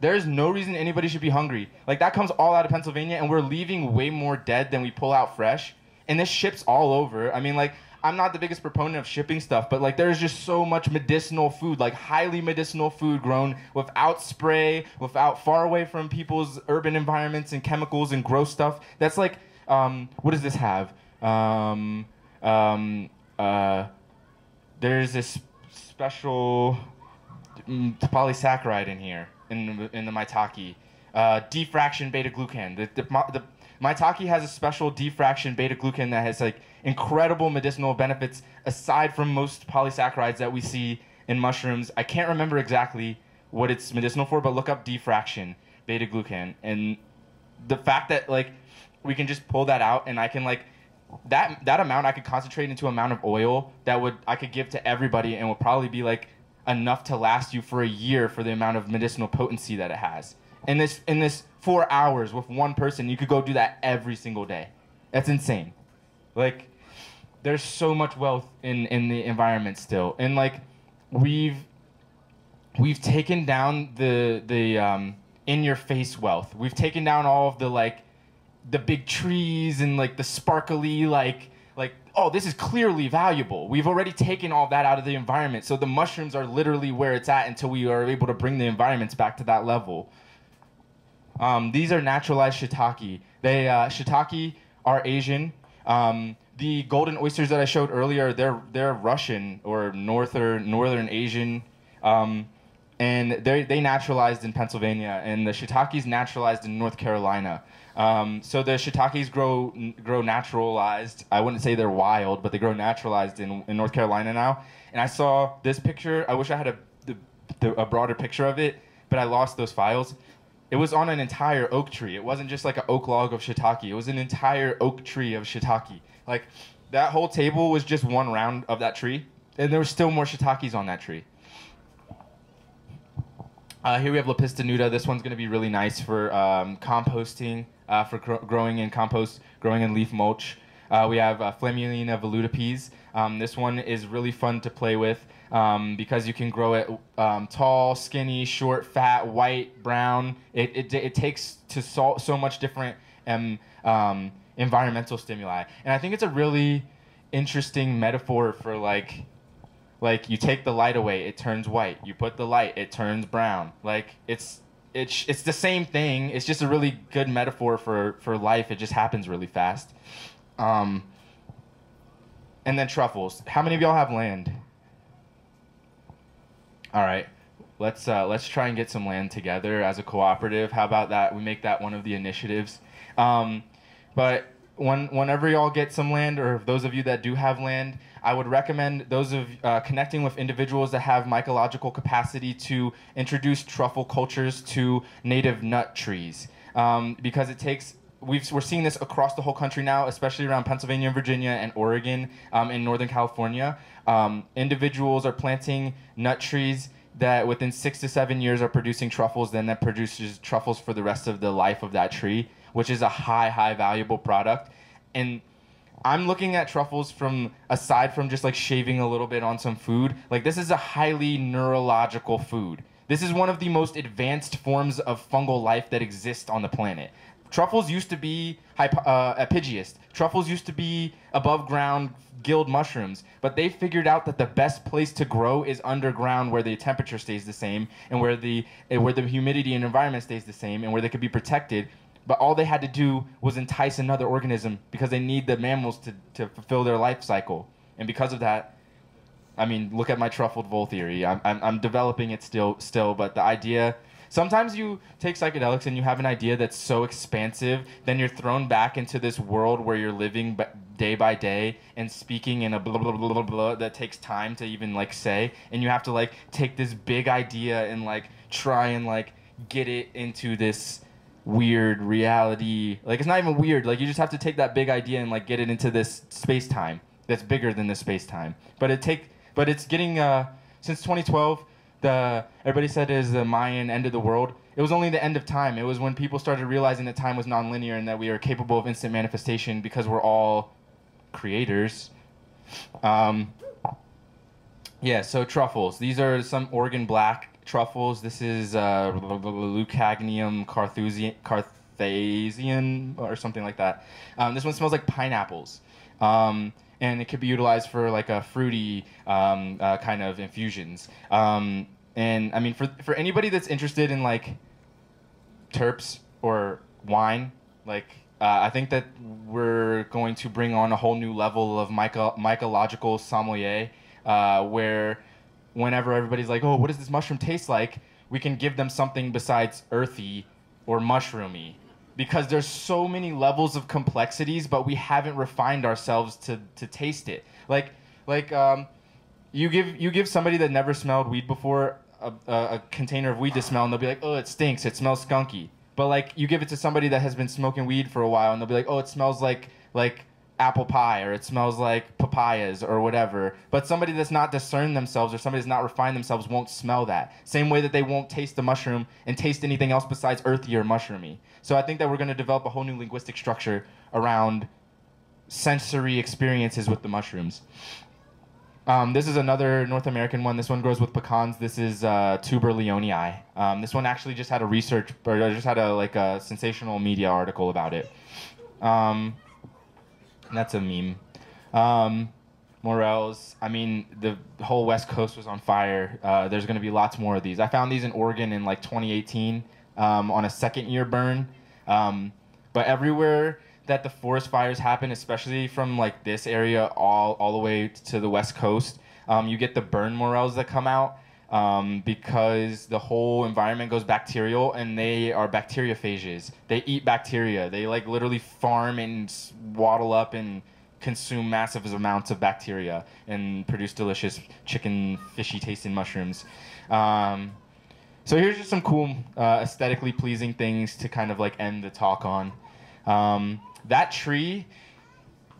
There's no reason anybody should be hungry. Like that comes all out of Pennsylvania, and we're leaving way more dead than we pull out fresh. And this ships all over. I mean, like I'm not the biggest proponent of shipping stuff, but like there's just so much medicinal food, like highly medicinal food grown without spray, without far away from people's urban environments and chemicals and gross stuff. That's like, um, what does this have? Um, um, uh, there's this special mm, polysaccharide in here in the, in the maitake. Uh, D-fraction beta glucan. The, the, the maitake has a special D-fraction beta glucan that has like incredible medicinal benefits aside from most polysaccharides that we see in mushrooms. I can't remember exactly what it's medicinal for, but look up D-fraction beta glucan and the fact that like we can just pull that out and I can like that that amount I could concentrate into amount of oil that would I could give to everybody and would probably be like enough to last you for a year for the amount of medicinal potency that it has. In this in this 4 hours with one person, you could go do that every single day. That's insane. Like there's so much wealth in in the environment still. And like we've we've taken down the the um in your face wealth. We've taken down all of the like the big trees and like the sparkly like oh this is clearly valuable. We've already taken all that out of the environment. So the mushrooms are literally where it's at until we are able to bring the environments back to that level. Um, these are naturalized shiitake. They uh, shiitake are asian. Um, the golden oysters that i showed earlier they're they're russian or northern northern asian. Um, and they they naturalized in pennsylvania and the shiitakes naturalized in north carolina um, so the shiitakes grow grow naturalized. I wouldn't say they're wild, but they grow naturalized in, in North Carolina now. And I saw this picture. I wish I had a the, the, a broader picture of it, but I lost those files. It was on an entire oak tree. It wasn't just like an oak log of shiitake. It was an entire oak tree of shiitake. Like that whole table was just one round of that tree, and there was still more shiitakes on that tree. Uh, here we have Lepista nuda. This one's going to be really nice for um, composting uh, for gro- growing in compost, growing in leaf mulch. Uh, we have uh, Flammulina velutipes. Um, this one is really fun to play with um, because you can grow it um, tall, skinny, short, fat, white, brown. It, it, it takes to so, so much different um, um, environmental stimuli. And I think it's a really interesting metaphor for like like you take the light away it turns white you put the light it turns brown like it's it's it's the same thing. It's just a really good metaphor for for life. It just happens really fast. Um, and then truffles. How many of y'all have land? All right. Let's uh, let's try and get some land together as a cooperative. How about that? We make that one of the initiatives. Um, but when, whenever y'all get some land, or those of you that do have land, I would recommend those of uh, connecting with individuals that have mycological capacity to introduce truffle cultures to native nut trees, um, because it takes. We've, we're seeing this across the whole country now, especially around Pennsylvania, and Virginia, and Oregon, um, in Northern California. Um, individuals are planting nut trees that within six to seven years are producing truffles, then that produces truffles for the rest of the life of that tree, which is a high, high valuable product. And I'm looking at truffles from aside from just like shaving a little bit on some food. Like this is a highly neurological food. This is one of the most advanced forms of fungal life that exist on the planet. Truffles used to be uh, epigeous. Truffles used to be above ground gilled mushrooms, but they figured out that the best place to grow is underground, where the temperature stays the same and where the where the humidity and environment stays the same, and where they could be protected. But all they had to do was entice another organism because they need the mammals to, to fulfill their life cycle. And because of that, I mean, look at my truffled vole theory. I'm, I'm, I'm developing it still, still, but the idea. Sometimes you take psychedelics and you have an idea that's so expansive, then you're thrown back into this world where you're living day by day and speaking in a blah blah blah blah blah that takes time to even like say, and you have to like take this big idea and like try and like get it into this weird reality. Like it's not even weird. Like you just have to take that big idea and like get it into this space time that's bigger than this space time. But it take but it's getting uh since 2012 the everybody said is the Mayan end of the world. It was only the end of time. It was when people started realizing that time was nonlinear and that we are capable of instant manifestation because we're all creators. Um, yeah, so truffles. These are some Oregon black truffles. This is uh, Leucangium carthusian, carthasian or something like that. Um, this one smells like pineapples. Um, and it could be utilized for like a fruity um, uh, kind of infusions. Um, and I mean, for, for anybody that's interested in like terps or wine, like uh, I think that we're going to bring on a whole new level of myco- mycological sommelier, uh, where whenever everybody's like, "Oh, what does this mushroom taste like?" we can give them something besides earthy or mushroomy, because there's so many levels of complexities, but we haven't refined ourselves to to taste it. Like like um, you give you give somebody that never smelled weed before a, a, a container of weed to smell, and they'll be like, "Oh, it stinks. It smells skunky." But like you give it to somebody that has been smoking weed for a while, and they'll be like, "Oh, it smells like like apple pie, or it smells like papayas, or whatever." But somebody that's not discerned themselves, or somebody that's not refined themselves, won't smell that. Same way that they won't taste the mushroom and taste anything else besides earthy or mushroomy. So I think that we're going to develop a whole new linguistic structure around sensory experiences with the mushrooms. Um, this is another North American one. This one grows with pecans. This is uh, Tuber lyonii. Um, this one actually just had a research, or just had a like a sensational media article about it. Um, that's a meme. Um, morels. I mean, the whole West Coast was on fire. Uh, there's going to be lots more of these. I found these in Oregon in like 2018 um, on a second year burn. Um, but everywhere that the forest fires happen, especially from like this area all all the way to the west coast, um, you get the burn morels that come out um, because the whole environment goes bacterial and they are bacteriophages. They eat bacteria. They like literally farm and waddle up and consume massive amounts of bacteria and produce delicious chicken fishy tasting mushrooms. Um, so here's just some cool uh, aesthetically pleasing things to kind of like end the talk on. Um, that tree,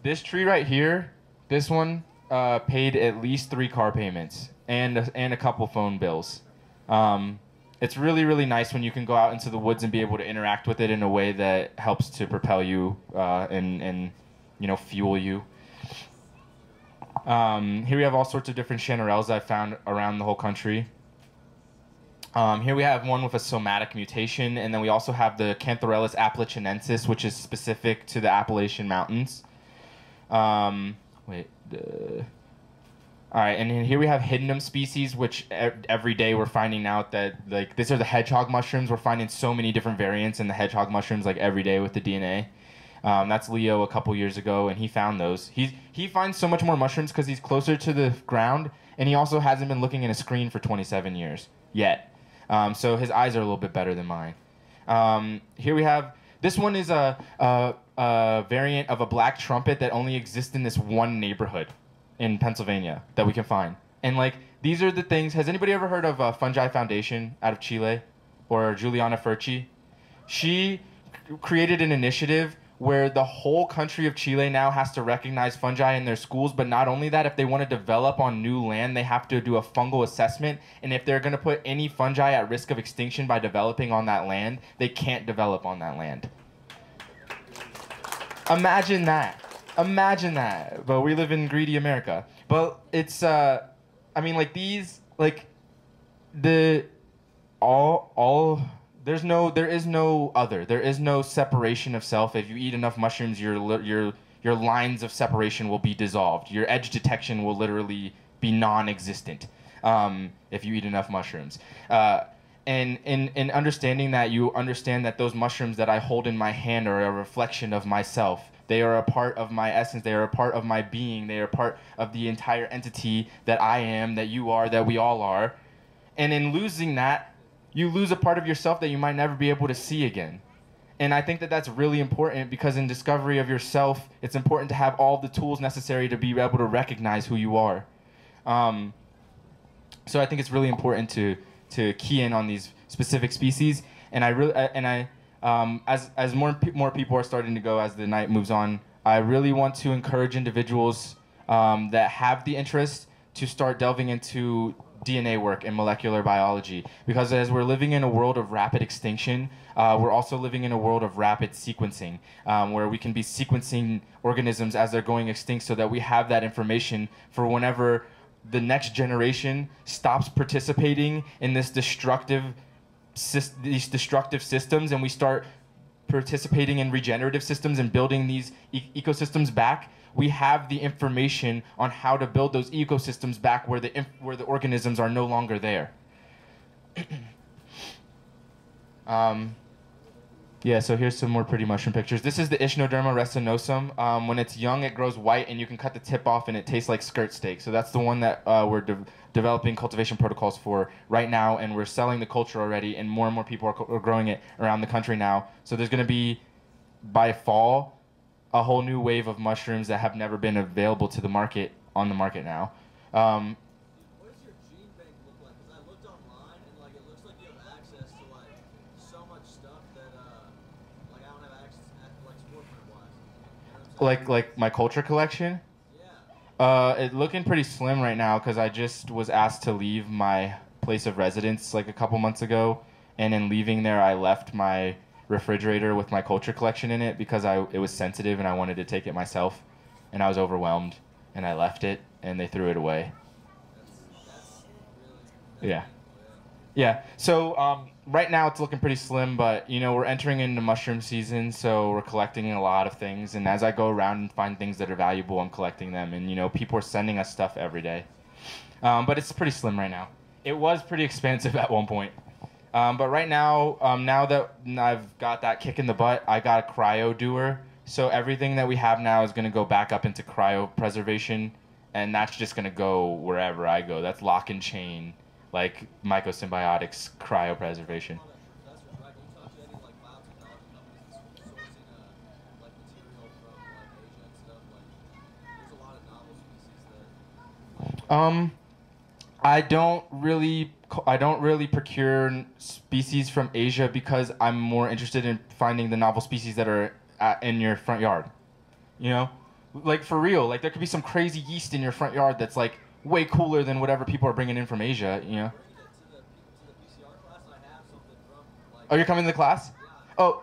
this tree right here, this one uh, paid at least three car payments and and a couple phone bills. Um, it's really really nice when you can go out into the woods and be able to interact with it in a way that helps to propel you uh, and and you know fuel you. Um, here we have all sorts of different chanterelles I found around the whole country. Um, here we have one with a somatic mutation, and then we also have the Cantharellus appalachiensis, which is specific to the Appalachian Mountains. Um, wait. Uh, all right, and here we have Hydnum species, which every day we're finding out that like these are the hedgehog mushrooms. We're finding so many different variants in the hedgehog mushrooms, like every day with the DNA. Um, that's Leo a couple years ago, and he found those. He he finds so much more mushrooms because he's closer to the ground, and he also hasn't been looking at a screen for 27 years yet. Um, so his eyes are a little bit better than mine. Um, here we have this one is a, a, a variant of a black trumpet that only exists in this one neighborhood in Pennsylvania that we can find. And like these are the things. Has anybody ever heard of uh, Fungi Foundation out of Chile, or Juliana Furci? She created an initiative where the whole country of Chile now has to recognize fungi in their schools. But not only that, if they want to develop on new land, they have to do a fungal assessment. And if they're going to put any fungi at risk of extinction by developing on that land, they can't develop on that land. Imagine that. Imagine that. But we live in greedy America. But it's uh I mean like these like the all all there's no there is no other. There is no separation of self. If you eat enough mushrooms, your your your lines of separation will be dissolved. Your edge detection will literally be non-existent um, if you eat enough mushrooms. Uh, and in, in understanding that, you understand that those mushrooms that I hold in my hand are a reflection of myself. They are a part of my essence. They are a part of my being. They are part of the entire entity that I am, that you are, that we all are. And in losing that, you lose a part of yourself that you might never be able to see again. And I think that that's really important because in discovery of yourself, it's important to have all the tools necessary to be able to recognize who you are. Um, so I think it's really important to to key in on these specific species. And I really and I um, as as more more people are starting to go as the night moves on, I really want to encourage individuals um, that have the interest to start delving into DNA work and molecular biology. Because as we're living in a world of rapid extinction, uh, we're also living in a world of rapid sequencing um, where we can be sequencing organisms as they're going extinct so that we have that information for whenever the next generation stops participating in this destructive these destructive systems and we start participating in regenerative systems and building these e- ecosystems back we have the information on how to build those ecosystems back where the where the organisms are no longer there um, yeah, so here's some more pretty mushroom pictures. This is the Ischnoderma resinosum. Um, when it's young, it grows white, and you can cut the tip off, and it tastes like skirt steak. So that's the one that uh, we're de- developing cultivation protocols for right now, and we're selling the culture already, and more and more people are, are growing it around the country now. So there's going to be, by fall, a whole new wave of mushrooms that have never been available to the market on the market now. Um,
What does your gene bank look like? Because I looked online and like it looks like you have access to like so much stuff that uh like I don't have access to like sportsman wise. You know what I'm saying?
like like my culture collection. Uh, it looking pretty slim right now because I just was asked to leave my place of residence like a couple months ago, and in leaving there, I left my refrigerator with my culture collection in it because I it was sensitive and I wanted to take it myself, and I was overwhelmed, and I left it, and they threw it away. Yeah. Yeah. So um, right now it's looking pretty slim, but you know we're entering into mushroom season, so we're collecting a lot of things. And as I go around and find things that are valuable, I'm collecting them. And you know people are sending us stuff every day, um, but it's pretty slim right now. It was pretty expensive at one point, um, but right now, um, now that I've got that kick in the butt, I got a cryo dewar. So everything that we have now is going to go back up into cryo preservation, and that's just going to go wherever I go. That's lock and chain like MycoSymbiotics cryopreservation. Um, I don't really, I don't really procure species from Asia because I'm more interested in finding the novel species that are at, in your front yard. You know, like for real, like there could be some crazy yeast in your front yard that's like way cooler than whatever people are bringing in from Asia. You know. Oh, you're coming to the class? Oh.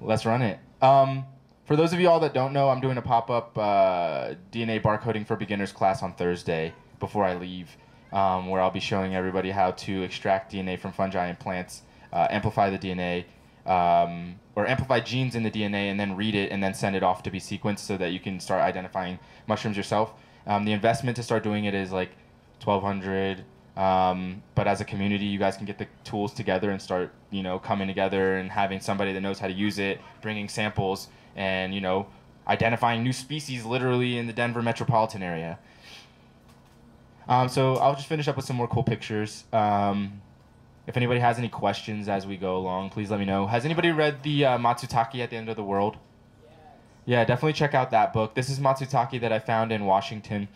Let's run it. Um, for those of you all that don't know, I'm doing a pop up uh, DNA barcoding for beginners class on Thursday before I leave, um, where I'll be showing everybody how to extract DNA from fungi and plants, uh, amplify the DNA, um, or amplify genes in the DNA, and then read it and then send it off to be sequenced so that you can start identifying mushrooms yourself. Um, the investment to start doing it is like 1200 um, but as a community, you guys can get the tools together and start, you know, coming together and having somebody that knows how to use it, bringing samples, and you know, identifying new species literally in the Denver metropolitan area. Um, so I'll just finish up with some more cool pictures. Um, if anybody has any questions as we go along, please let me know. Has anybody read the uh, Matsutake at the End of the World? Yeah, definitely check out that book. This is Matsutake that I found in Washington.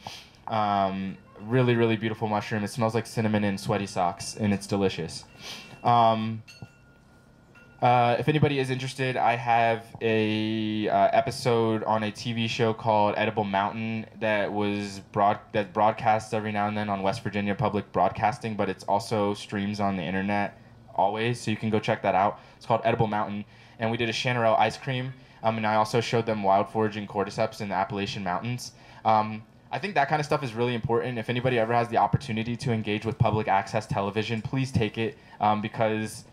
Um, really, really beautiful mushroom. It smells like cinnamon and sweaty socks, and it's delicious. Um, uh, if anybody is interested, I have a uh, episode on a TV show called Edible Mountain that was broad that broadcasts every now and then on West Virginia Public Broadcasting, but it's also streams on the internet always, so you can go check that out. It's called Edible Mountain, and we did a Chanterelle ice cream, um, and I also showed them wild foraging cordyceps in the Appalachian Mountains. Um, I think that kind of stuff is really important. If anybody ever has the opportunity to engage with public access television, please take it um, because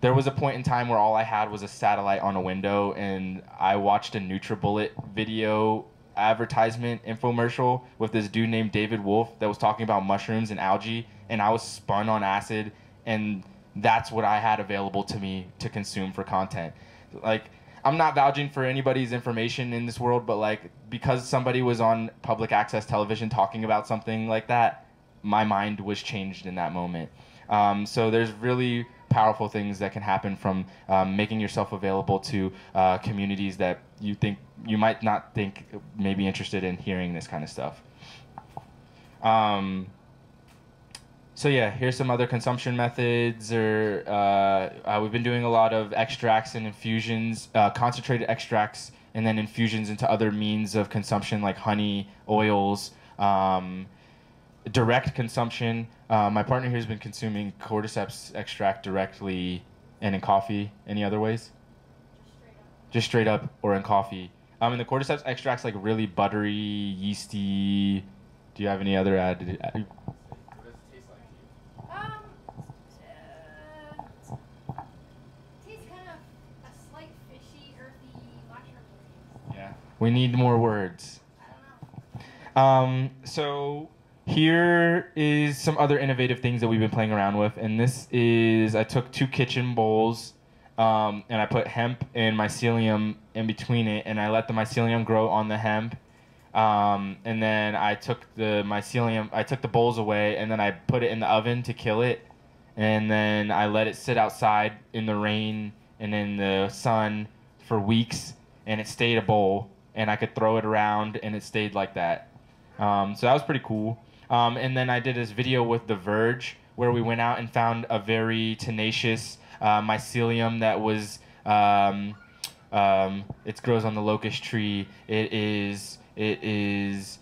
there was a point in time where all I had was a satellite on a window, and I watched a NutriBullet video advertisement infomercial with this dude named David Wolfe that was talking about mushrooms and algae, and I was spun on acid, and that's what I had available to me to consume for content. Like, I'm not vouching for anybody's information in this world, but like, because somebody was on public access television talking about something like that, my mind was changed in that moment. Um, so there's really powerful things that can happen from um, making yourself available to uh, communities that you think you might not think may be interested in hearing this kind of stuff. Um, so yeah, here's some other consumption methods. Or uh, uh, we've been doing a lot of extracts and infusions, uh, concentrated extracts, and then infusions into other means of consumption like honey, oils, um, direct consumption. Uh, my partner here has been consuming cordyceps extract directly and in coffee. Any other ways? Just straight up or in coffee. Um, and the cordyceps extract's like really buttery, yeasty. Do you have any other added?
Um, tastes kind of a slight fishy, earthy mushroom taste.
Yeah. We need more words.
I don't know.
Um, so here is some other innovative things that we've been playing around with, and this is I took two kitchen bowls, um, and I put hemp and mycelium in between it, and I let the mycelium grow on the hemp. Um, and then I took the mycelium, I took the bowls away, and then I put it in the oven to kill it, and then I let it sit outside in the rain and in the sun for weeks, and it stayed a bowl, and I could throw it around, and it stayed like that. Um, so that was pretty cool. Um, and then I did this video with The Verge where we went out and found a very tenacious uh, mycelium that was. Um, um, it grows on the locust tree. It is. It is.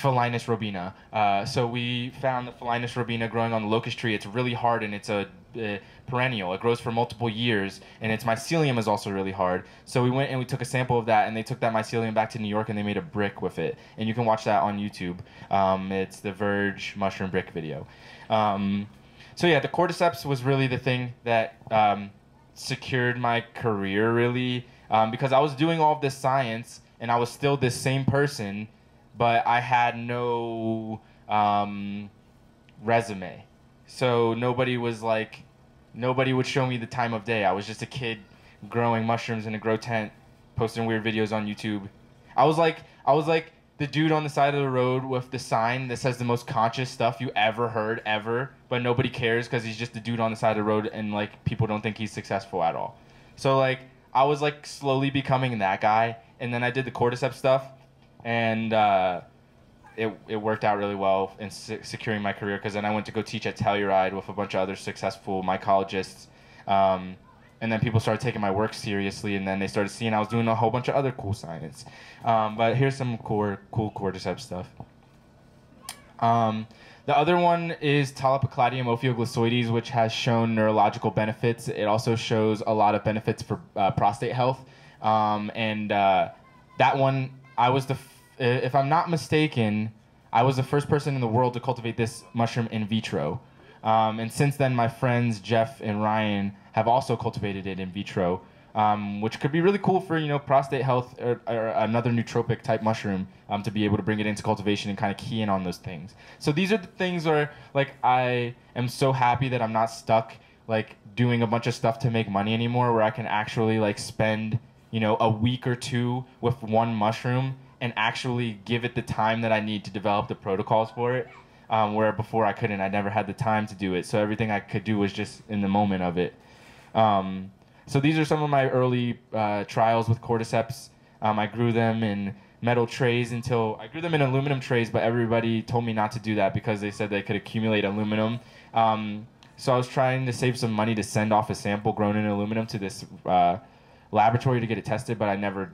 Phellinus robiniae. Uh, so we found the Phellinus robiniae growing on the locust tree. It's really hard and it's a uh, perennial. It grows for multiple years, and its mycelium is also really hard. So we went and we took a sample of that, and they took that mycelium back to New York, and they made a brick with it. And you can watch that on YouTube. Um, it's the Verge mushroom brick video. Um, so yeah, the cordyceps was really the thing that um, secured my career, really, um, because I was doing all this science, and I was still this same person, but I had no um, resume. So nobody was like, nobody would show me the time of day. I was just a kid growing mushrooms in a grow tent, posting weird videos on YouTube. I was like, I was like the dude on the side of the road with the sign that says the most conscious stuff you ever heard ever, but nobody cares because he's just the dude on the side of the road and like people don't think he's successful at all. So like I was like slowly becoming that guy, and then I did the cordyceps stuff, and. Uh, it, it worked out really well in se- securing my career because then I went to go teach at Telluride with a bunch of other successful mycologists. Um, and then people started taking my work seriously, and then they started seeing I was doing a whole bunch of other cool science. Um, but here's some cool, cool cordyceps stuff. Um, the other one is Tolypocladium ophioglossoides, which has shown neurological benefits. It also shows a lot of benefits for uh, prostate health. Um, and uh, that one, I was the f- if I'm not mistaken, I was the first person in the world to cultivate this mushroom in vitro. Um, and since then, my friends Jeff and Ryan have also cultivated it in vitro, um, which could be really cool for you know prostate health or, or another nootropic type mushroom um, to be able to bring it into cultivation and kind of key in on those things. So these are the things where like I am so happy that I'm not stuck like doing a bunch of stuff to make money anymore, where I can actually like spend you know a week or two with one mushroom and actually give it the time that I need to develop the protocols for it. Um, where before I couldn't, I never had the time to do it. So everything I could do was just in the moment of it. Um, so these are some of my early uh, trials with cordyceps. Um, I grew them in metal trays until I grew them in aluminum trays, but everybody told me not to do that because they said they could accumulate aluminum. Um, So I was trying to save some money to send off a sample grown in aluminum to this uh, laboratory to get it tested, but I never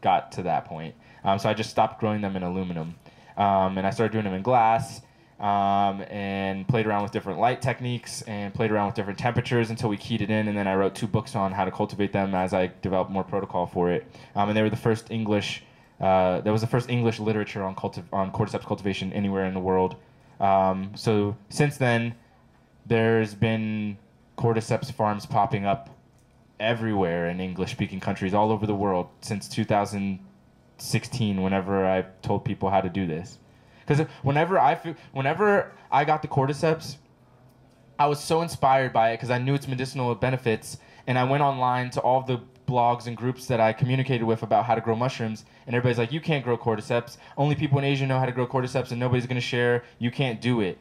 got to that point. Um, so I just stopped growing them in aluminum, um, and I started doing them in glass. Um, and played around with different light techniques and played around with different temperatures until we keyed it in. And then I wrote two books on how to cultivate them as I developed more protocol for it. Um, and they were the first English. Uh, that was the first English literature on cultiv- on cordyceps cultivation anywhere in the world. Um, so since then, there's been cordyceps farms popping up everywhere in English speaking countries all over the world since 2016 whenever I told people how to do this. Cuz whenever I whenever I got the cordyceps I was so inspired by it because I knew its medicinal benefits and I went online to all the blogs and groups that I communicated with about how to grow mushrooms and everybody's like you can't grow cordyceps only people in Asia know how to grow cordyceps and nobody's to share you can't do it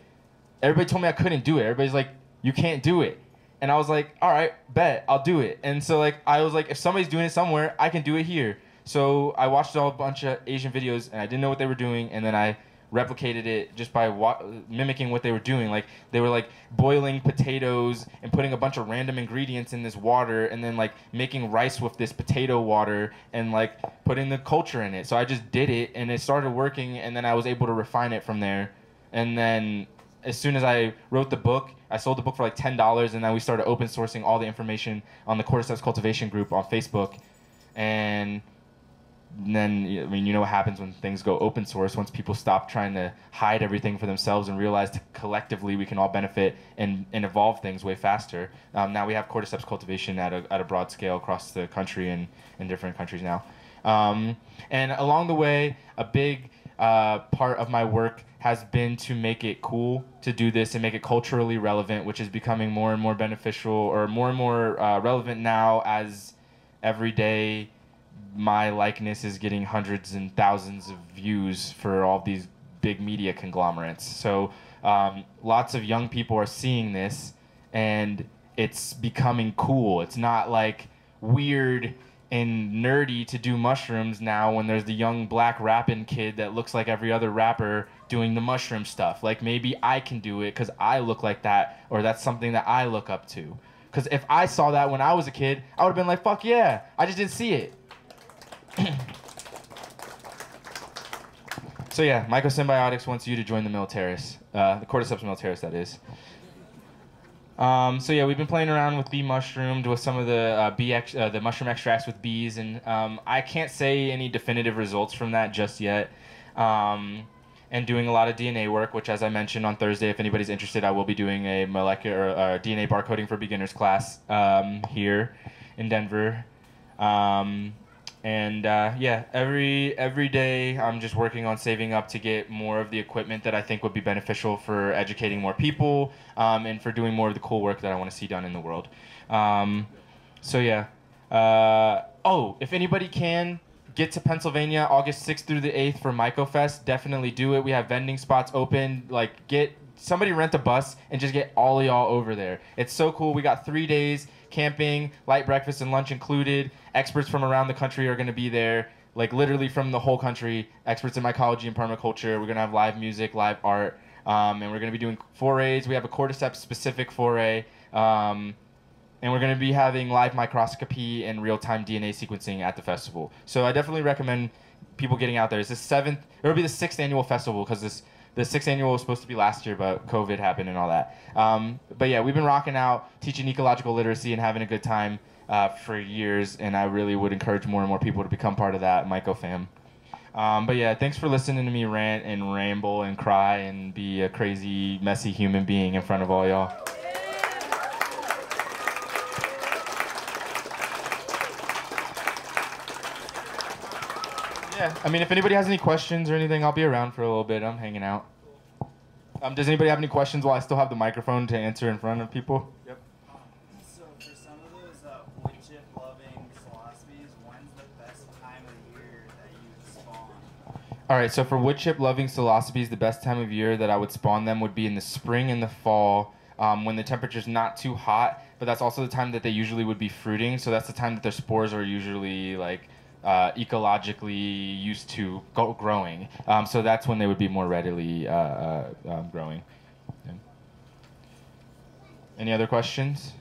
everybody told me I couldn't do it. Everybody's like, you can't do it. And I was like, all right, bet, I'll do it. And so like I was like, if somebody's doing it somewhere, I can do it here. So I watched all a bunch of Asian videos and I didn't know what they were doing, and then I replicated it just by wa- mimicking what they were doing. Like they were like boiling potatoes and putting a bunch of random ingredients in this water, and then like making rice with this potato water and like putting the culture in it. So I just did it, and it started working, and then I was able to refine it from there. And then as soon as I wrote the book, I sold the book for like ten dollars, and then we started open sourcing all the information on the Cordyceps Cultivation Group on Facebook, and then I mean you know what happens when things go open source once people stop trying to hide everything for themselves and realize collectively we can all benefit and, and evolve things way faster. Um, now we have cordyceps cultivation at a, at a broad scale across the country and in different countries now. Um, and along the way, a big uh, part of my work has been to make it cool to do this and make it culturally relevant, which is becoming more and more beneficial or more and more uh, relevant now as every day my likeness is getting hundreds and thousands of views for all these big media conglomerates. So um, lots of young people are seeing this, and it's becoming cool. It's not like weird and nerdy to do mushrooms now when there's the young black rapping kid that looks like every other rapper doing the mushroom stuff. Like maybe I can do it because I look like that, or that's something that I look up to. Because if I saw that when I was a kid, I would have been like, fuck yeah, I just didn't see it. so yeah, MycoSymbiotics wants you to join the militaris, uh, the Cordyceps militaris, that is. Um, so yeah, we've been playing around with bee mushroomed with some of the uh, bee ex- uh, the mushroom extracts with bees, and um, I can't say any definitive results from that just yet. Um, and doing a lot of DNA work, which, as I mentioned on Thursday, if anybody's interested, I will be doing a molecular uh, DNA barcoding for beginners class um, here in Denver. Um, and uh, yeah, every every day I'm just working on saving up to get more of the equipment that I think would be beneficial for educating more people um, and for doing more of the cool work that I want to see done in the world. Um, so yeah. Uh, oh, if anybody can get to Pennsylvania August 6th through the 8th for MycoFest, definitely do it. We have vending spots open. Like get somebody rent a bus and just get all y'all over there. It's so cool. We got three days camping, light breakfast and lunch included. Experts from around the country are going to be there, like literally from the whole country. Experts in mycology and permaculture. We're going to have live music, live art, um, and we're going to be doing forays. We have a cordyceps specific foray. Um, and we're going to be having live microscopy and real-time DNA sequencing at the festival. So I definitely recommend people getting out there. It's the seventh. It'll be the sixth annual festival because this the sixth annual was supposed to be last year, but COVID happened and all that. Um, but yeah, we've been rocking out, teaching ecological literacy and having a good time uh, for years, and I really would encourage more and more people to become part of that Myco fam. Um, but yeah, thanks for listening to me rant and ramble and cry and be a crazy, messy human being in front of all y'all. Yeah, I mean, if anybody has any questions or anything, I'll be around for a little bit. I'm hanging out. Um, does anybody have any questions while I still have the microphone to answer in front of people? Yep.
So for some of those uh, wood chip loving Psilocybes, when's the best time of the year that you would spawn?
All right, so for wood chip loving Psilocybes, the best time of year that I would spawn them would be in the spring and the fall um, when the temperature's not too hot, but that's also the time that they usually would be fruiting. So that's the time that their spores are usually like uh, ecologically used to go- growing. Um, so that's when they would be more readily uh, uh, um, growing. Yeah. Any other questions?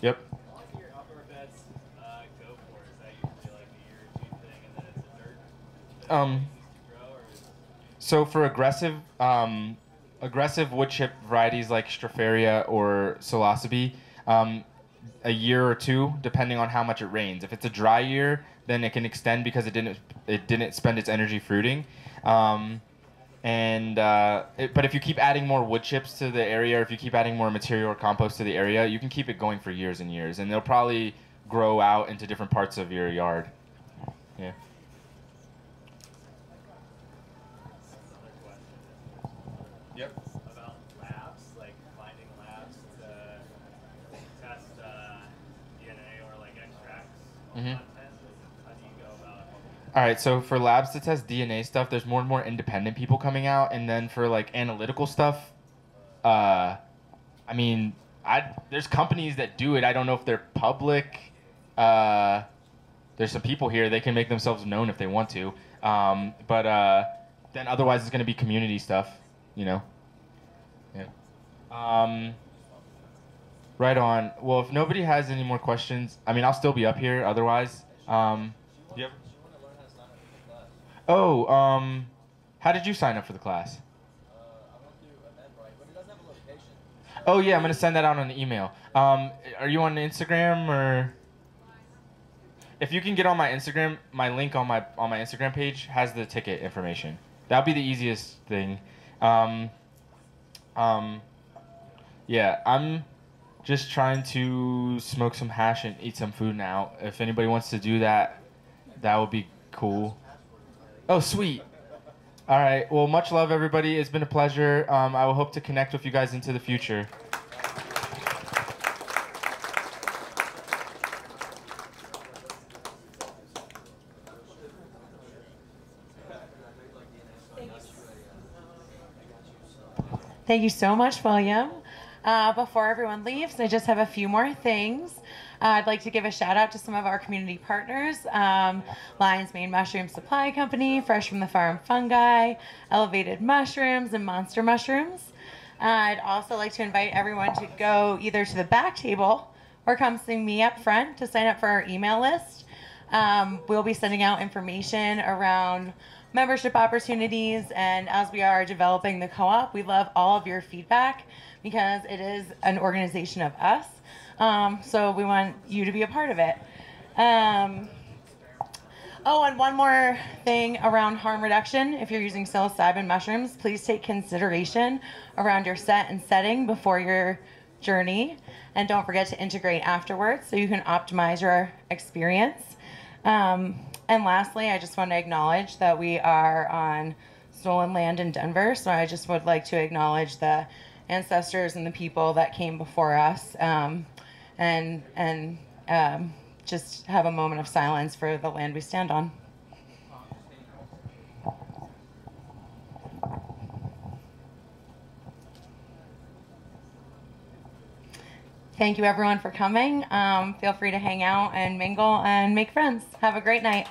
Yep.
How do your outdoor beds uh, go for? Is that usually like a year or two thing, and then it's a dirt that
Um,
needs to grow, or is
So for aggressive, um, aggressive wood chip varieties like Stropharia or Psilocybe, um, a year or two, depending on how much it rains. If it's a dry year, then it can extend because it didn't it didn't spend its energy fruiting. Um, and uh, it, but if you keep adding more wood chips to the area, or if you keep adding more material or compost to the area, you can keep it going for years and years, and they'll probably grow out into different parts of your yard. Yeah.
another question
Yep.
about labs, like finding labs to test uh, DNA or like
Mhm.
about?
All right, so for labs to test DNA stuff, there's more and more independent people coming out, and then for like analytical stuff, uh, I mean, I there's companies that do it. I don't know if they're public. Uh, there's some people here; they can make themselves known if they want to. Um, but uh, then otherwise, it's going to be community stuff, you know. Yeah. Um, right on. Well, if nobody has any more questions, I mean, I'll still be up here. Otherwise, um, yep. Oh, um, how did you sign up for the class? Oh yeah, I'm gonna send that out on the email. Um, are you on Instagram or? If you can get on my Instagram, my link on my on my Instagram page has the ticket information. That'll be the easiest thing. Um, um, yeah, I'm just trying to smoke some hash and eat some food now. If anybody wants to do that, that would be cool. Oh, sweet. All right. Well, much love, everybody. It's been a pleasure. Um, I will hope to connect with you guys into the future.
Thank you so much, William. Uh, before everyone leaves, I just have a few more things. Uh, I'd like to give a shout out to some of our community partners um, Lion's Mane Mushroom Supply Company, Fresh from the Farm Fungi, Elevated Mushrooms, and Monster Mushrooms. Uh, I'd also like to invite everyone to go either to the back table or come see me up front to sign up for our email list. Um, we'll be sending out information around membership opportunities, and as we are developing the co op, we love all of your feedback because it is an organization of us. Um, so we want you to be a part of it. Um, oh, and one more thing around harm reduction. If you're using psilocybin mushrooms, please take consideration around your set and setting before your journey. And don't forget to integrate afterwards so you can optimize your experience. Um, and lastly, I just want to acknowledge that we are on stolen land in Denver. So I just would like to acknowledge the ancestors and the people that came before us um, and, and um, just have a moment of silence for the land we stand on. Thank you, everyone, for coming. Um, feel free to hang out and mingle and make friends. Have a great night.